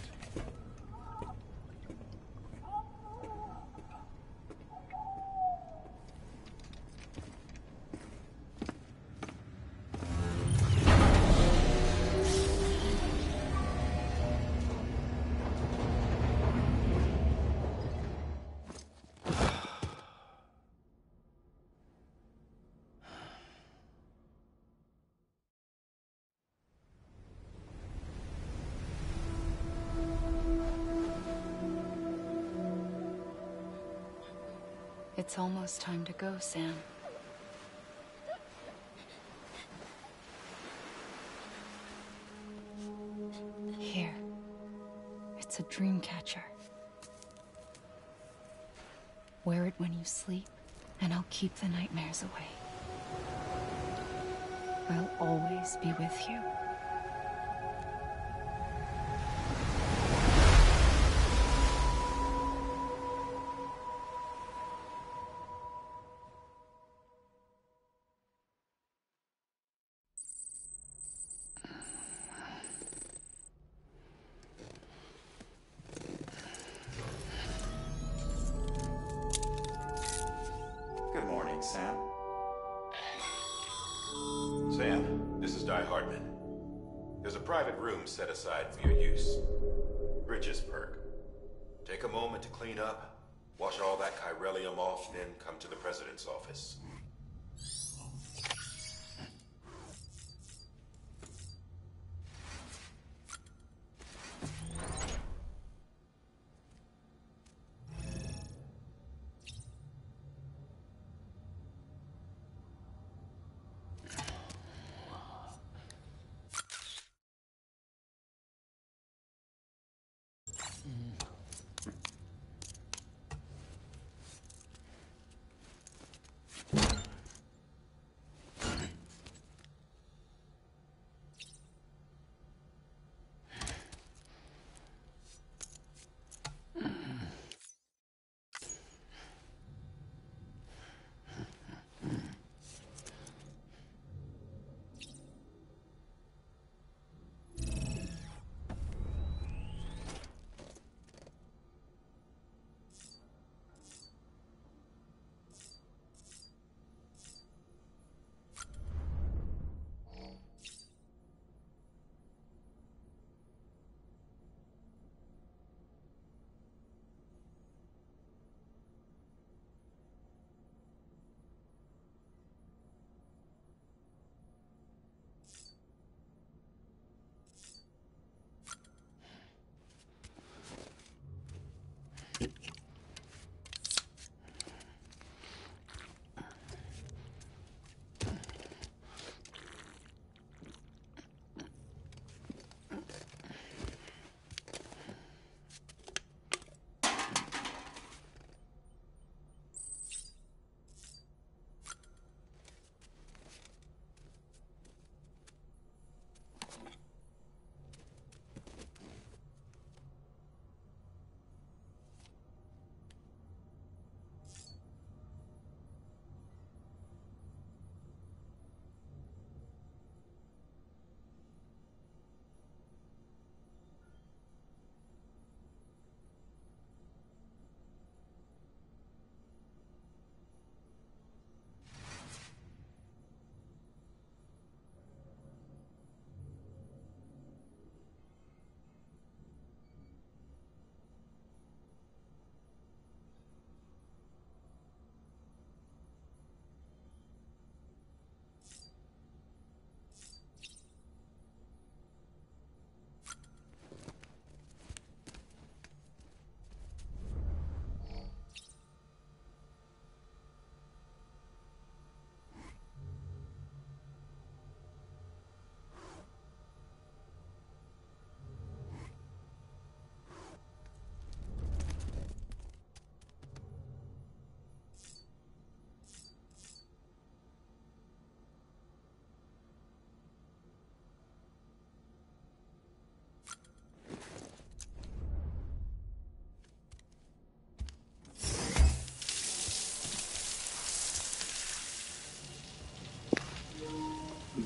It's almost time to go, Sam. Here. It's a dream catcher. Wear it when you sleep, and I'll keep the nightmares away. I'll always be with you. Set aside for your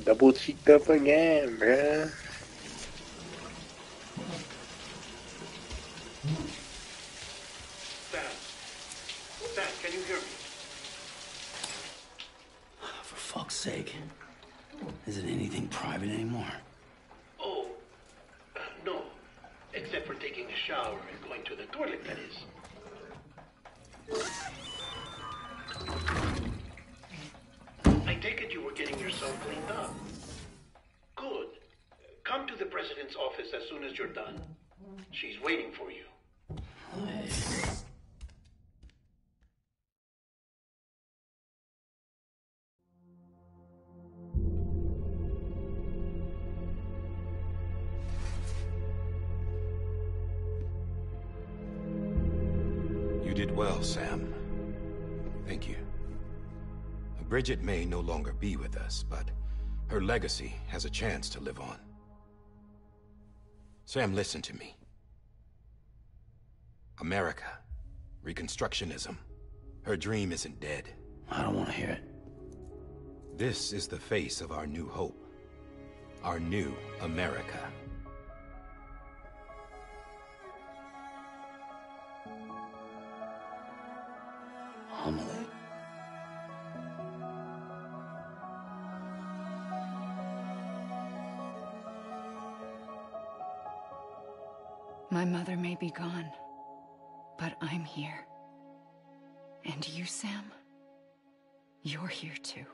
Double cheeked up again, bruh. Bridget may no longer be with us, but her legacy has a chance to live on. Sam, listen to me. America, Reconstructionism, her dream isn't dead. I don't want to hear it. This is the face of our new hope. Our new America. My mother may be gone, but I'm here. And you, Sam? You're here too.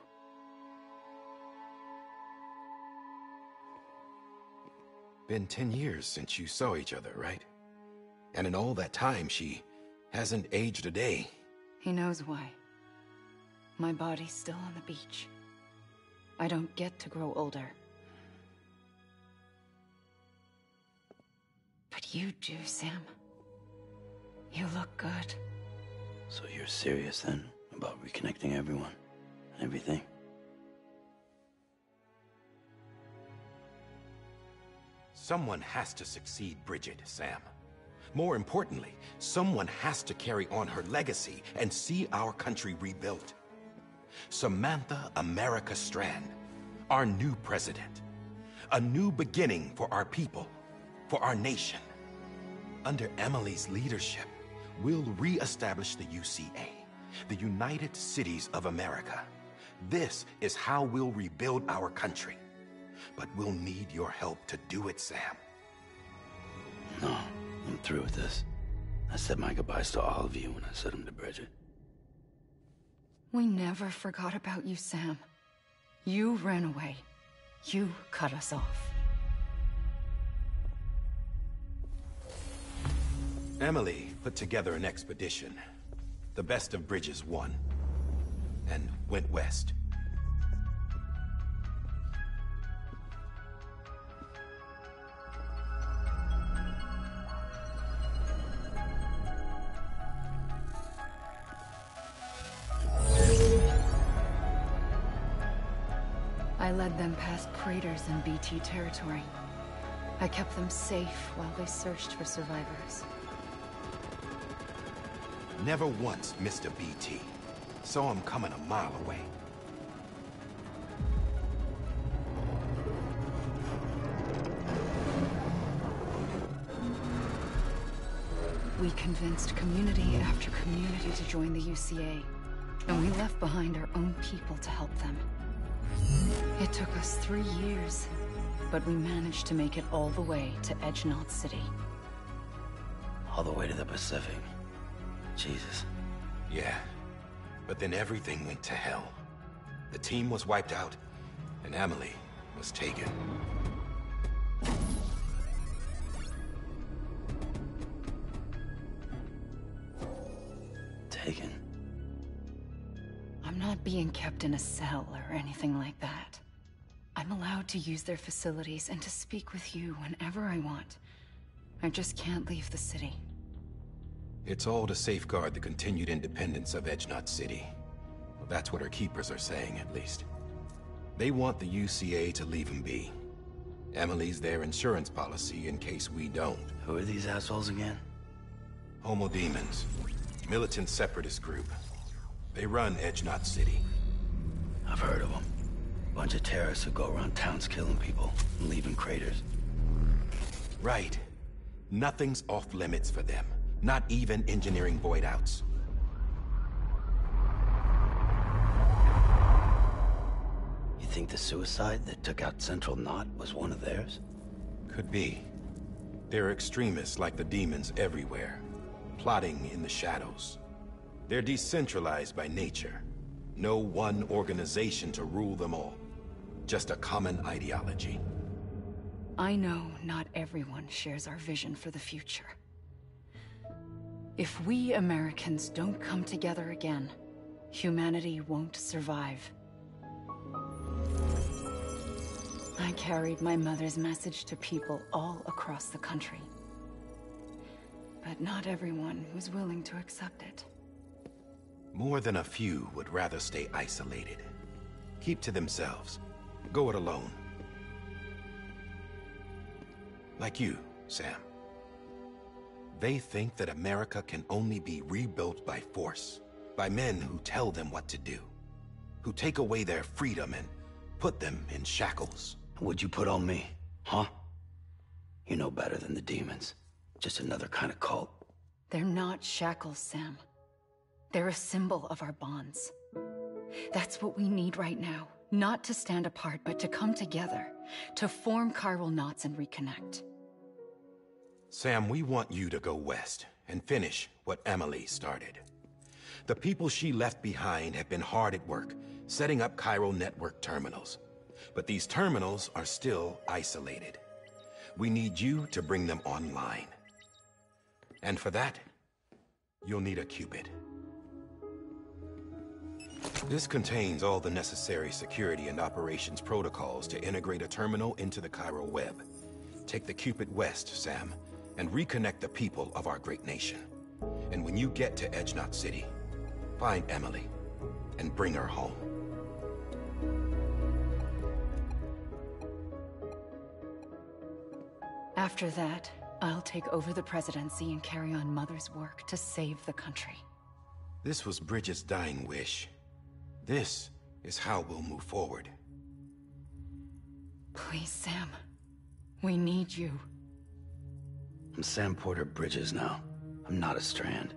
Been ten years since you saw each other, right? And in all that time, she hasn't aged a day. He knows why. My body's still on the beach. I don't get to grow older. You do, Sam. You look good. So you're serious then about reconnecting everyone and everything? Someone has to succeed Bridget, Sam. More importantly, someone has to carry on her legacy and see our country rebuilt. Samantha America Strand, our new president. A new beginning for our people, for our nation. Under Amelie's leadership, we'll re-establish the UCA, the United Cities of America. This is how we'll rebuild our country. But we'll need your help to do it, Sam. No, I'm through with this. I said my goodbyes to all of you when I said them to Bridget. We never forgot about you, Sam. You ran away. You cut us off. Amelie put together an expedition. The best of Bridges won. And went west. I led them past craters in BT territory. I kept them safe while they searched for survivors. Never once missed a BT. Saw him coming a mile away. We convinced community after community to join the UCA, and we left behind our own people to help them. It took us three years, but we managed to make it all the way to Edge Knot City. All the way to the Pacific. Jesus. Yeah. But then everything went to hell. The team was wiped out, and Amelie was taken. Taken? I'm not being kept in a cell or anything like that. I'm allowed to use their facilities and to speak with you whenever I want. I just can't leave the city. It's all to safeguard the continued independence of Edge Knot City. Well, that's what our keepers are saying, at least. They want the UCA to leave them be. Amelie's their insurance policy in case we don't. Who are these assholes again? Homo Demens. Militant separatist group. They run Edge Knot City. I've heard of them. Bunch of terrorists who go around towns killing people and leaving craters. Right. Nothing's off limits for them. Not even engineering voidouts. You think the suicide that took out Central Knot was one of theirs? Could be. There are extremists like the Demens everywhere, plotting in the shadows. They're decentralized by nature. No one organization to rule them all. Just a common ideology. I know not everyone shares our vision for the future. If we Americans don't come together again, humanity won't survive. I carried my mother's message to people all across the country. But not everyone was willing to accept it. More than a few would rather stay isolated. Keep to themselves. Go it alone. Like you, Sam. They think that America can only be rebuilt by force, by men who tell them what to do, who take away their freedom and put them in shackles. What'd you put on me? Huh? You know better than the Demens. Just another kind of cult. They're not shackles, Sam. They're a symbol of our bonds. That's what we need right now. Not to stand apart, but to come together. To form chiral knots and reconnect. Sam, we want you to go west and finish what Amelie started. The people she left behind have been hard at work, setting up Chiral network terminals. But these terminals are still isolated. We need you to bring them online. And for that, you'll need a Q-pid. This contains all the necessary security and operations protocols to integrate a terminal into the Chiral web. Take the Q-pid west, Sam, and reconnect the people of our great nation. And when you get to Edge Knot City, find Amelie and bring her home. After that, I'll take over the presidency and carry on Mother's work to save the country. This was Bridget's dying wish. This is how we'll move forward. Please, Sam. We need you. I'm Sam Porter Bridges now. I'm not a Strand.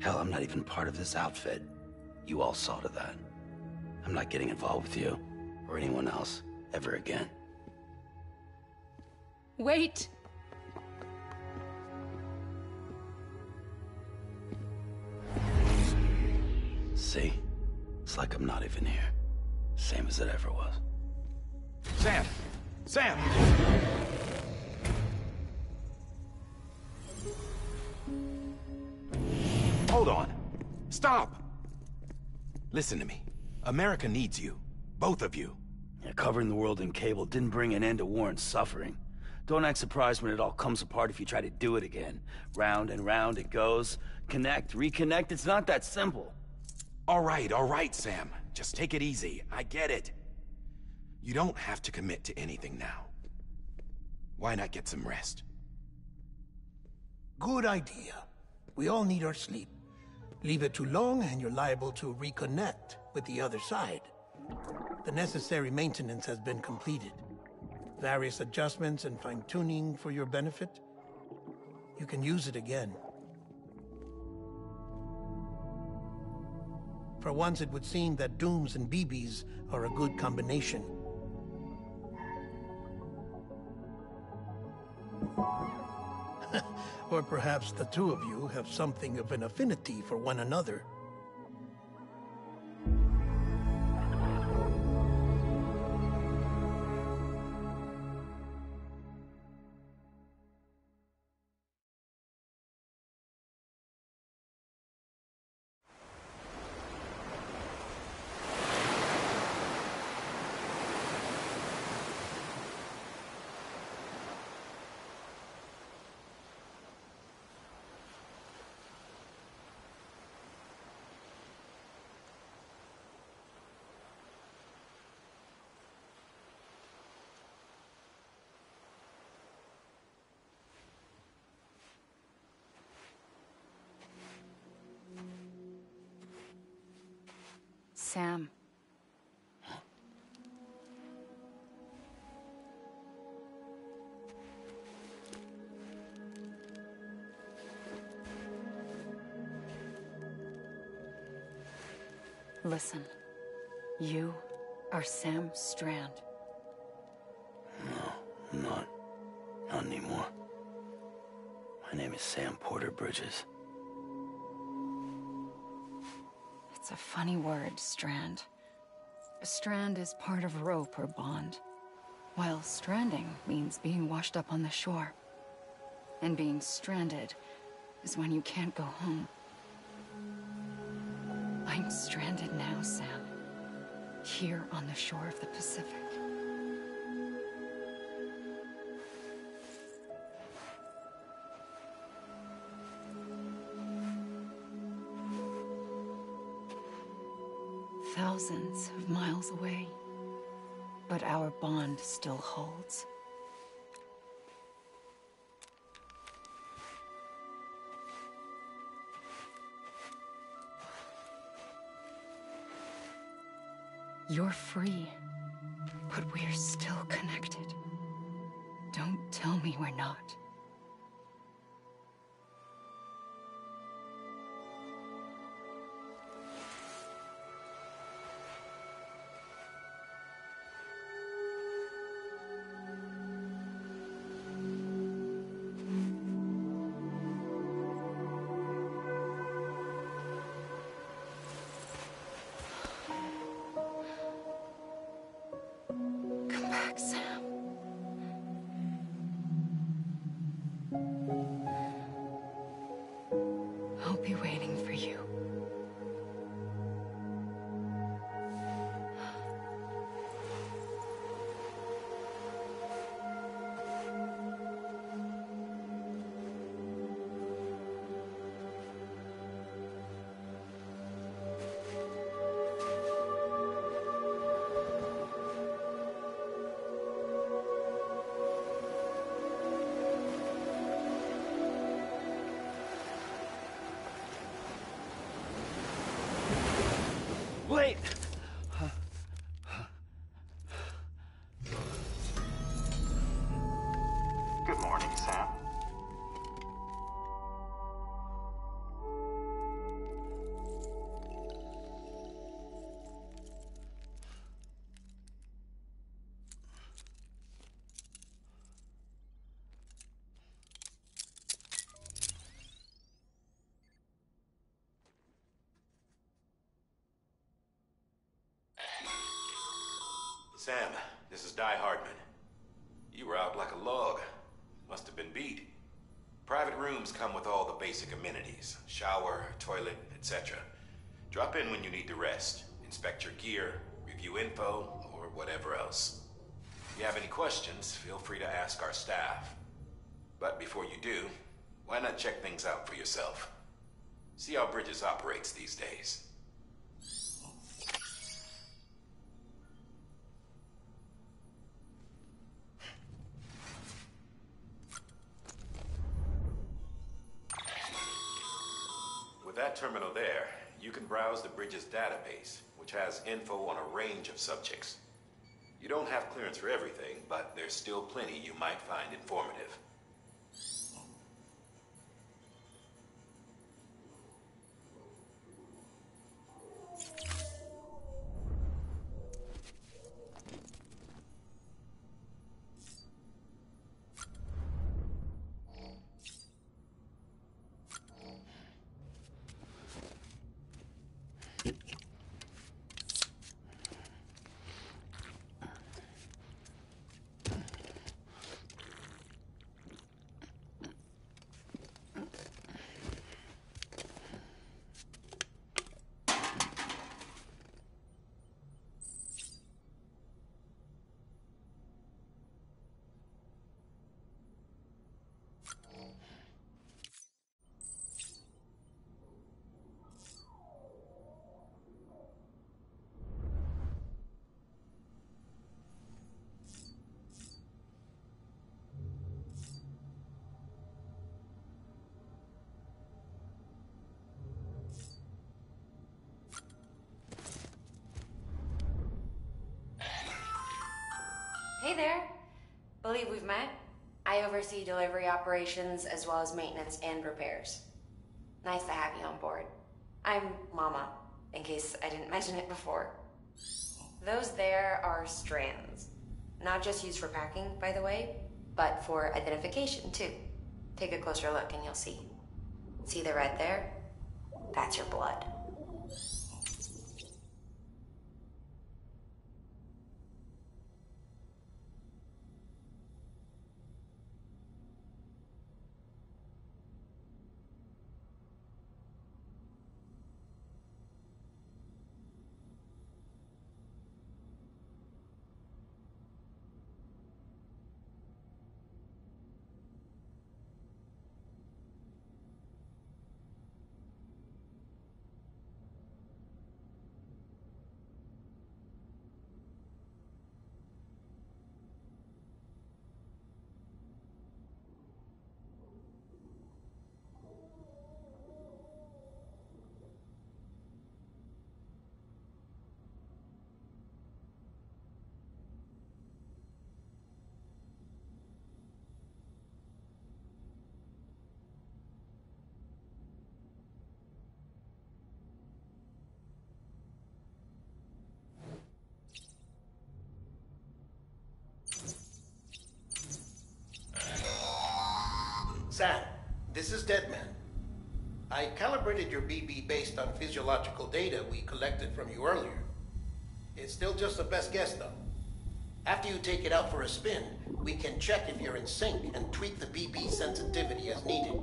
Hell, I'm not even part of this outfit. You all saw to that. I'm not getting involved with you, or anyone else, ever again. Wait! See? It's like I'm not even here. Same as it ever was. Sam! Sam! Hold on. Stop! Listen to me. America needs you. Both of you. Yeah, covering the world in cable didn't bring an end to war and suffering. Don't act surprised when it all comes apart if you try to do it again. Round and round it goes. Connect, reconnect, it's not that simple. All right, all right, Sam. Just take it easy. I get it. You don't have to commit to anything now. Why not get some rest? Good idea. We all need our sleep. Leave it too long and you're liable to reconnect with the other side. The necessary maintenance has been completed. Various adjustments and fine-tuning for your benefit. You can use it again. For once, it would seem that Dooms and BBs are a good combination. or perhaps the two of you have something of an affinity for one another. Sam. Listen. You are Sam Strand. No, not. Not anymore. My name is Sam Porter Bridges. Funny word, strand. A strand is part of rope or bond, while stranding means being washed up on the shore. And being stranded is when you can't go home. I'm stranded now, Sam. Here on the shore of the Pacific. Thousands of miles away. But our bond still holds. You're free, but we're still connected. Don't tell me we're not. Sam, this is Die-Hardman. You were out like a log. Must have been beat. Private rooms come with all the basic amenities shower, toilet, etc. Drop in when you need to rest, inspect your gear, review info, or whatever else. If you have any questions, feel free to ask our staff. But before you do, why not check things out for yourself? See how Bridges operates these days. Browse the Bridges database, which has info on a range of subjects. You don't have clearance for everything, but there's still plenty you might find informative. Hey there. Believe we've met. I oversee delivery operations as well as maintenance and repairs. Nice to have you on board. I'm Mama, in case I didn't mention it before. Those there are strands. Not just used for packing, by the way, but for identification too. Take a closer look and you'll see. See the red there? That's your blood. Sam, this is Deadman. I calibrated your BB based on physiological data we collected from you earlier. It's still just a best guess, though. After you take it out for a spin, we can check if you're in sync and tweak the BB sensitivity as needed.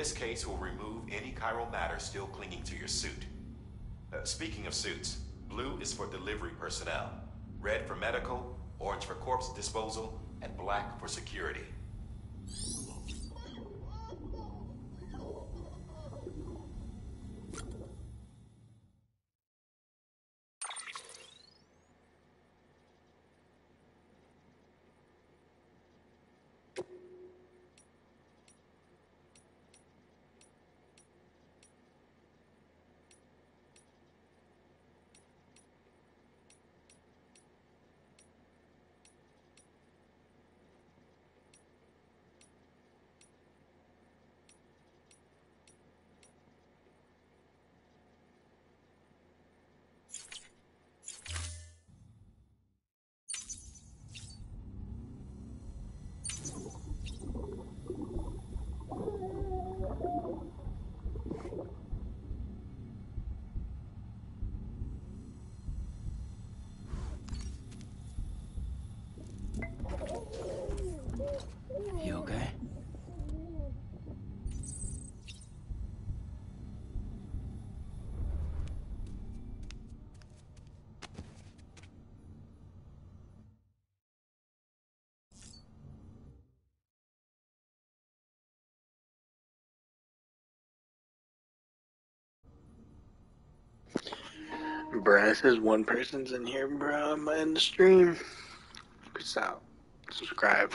This case will remove any chiral matter still clinging to your suit. Uh, speaking of suits, blue is for delivery personnel, red for medical, orange for corpse disposal, and black for security. You okay? It says one person's in here, bro. I'm in the stream. Peace out. Subscribe.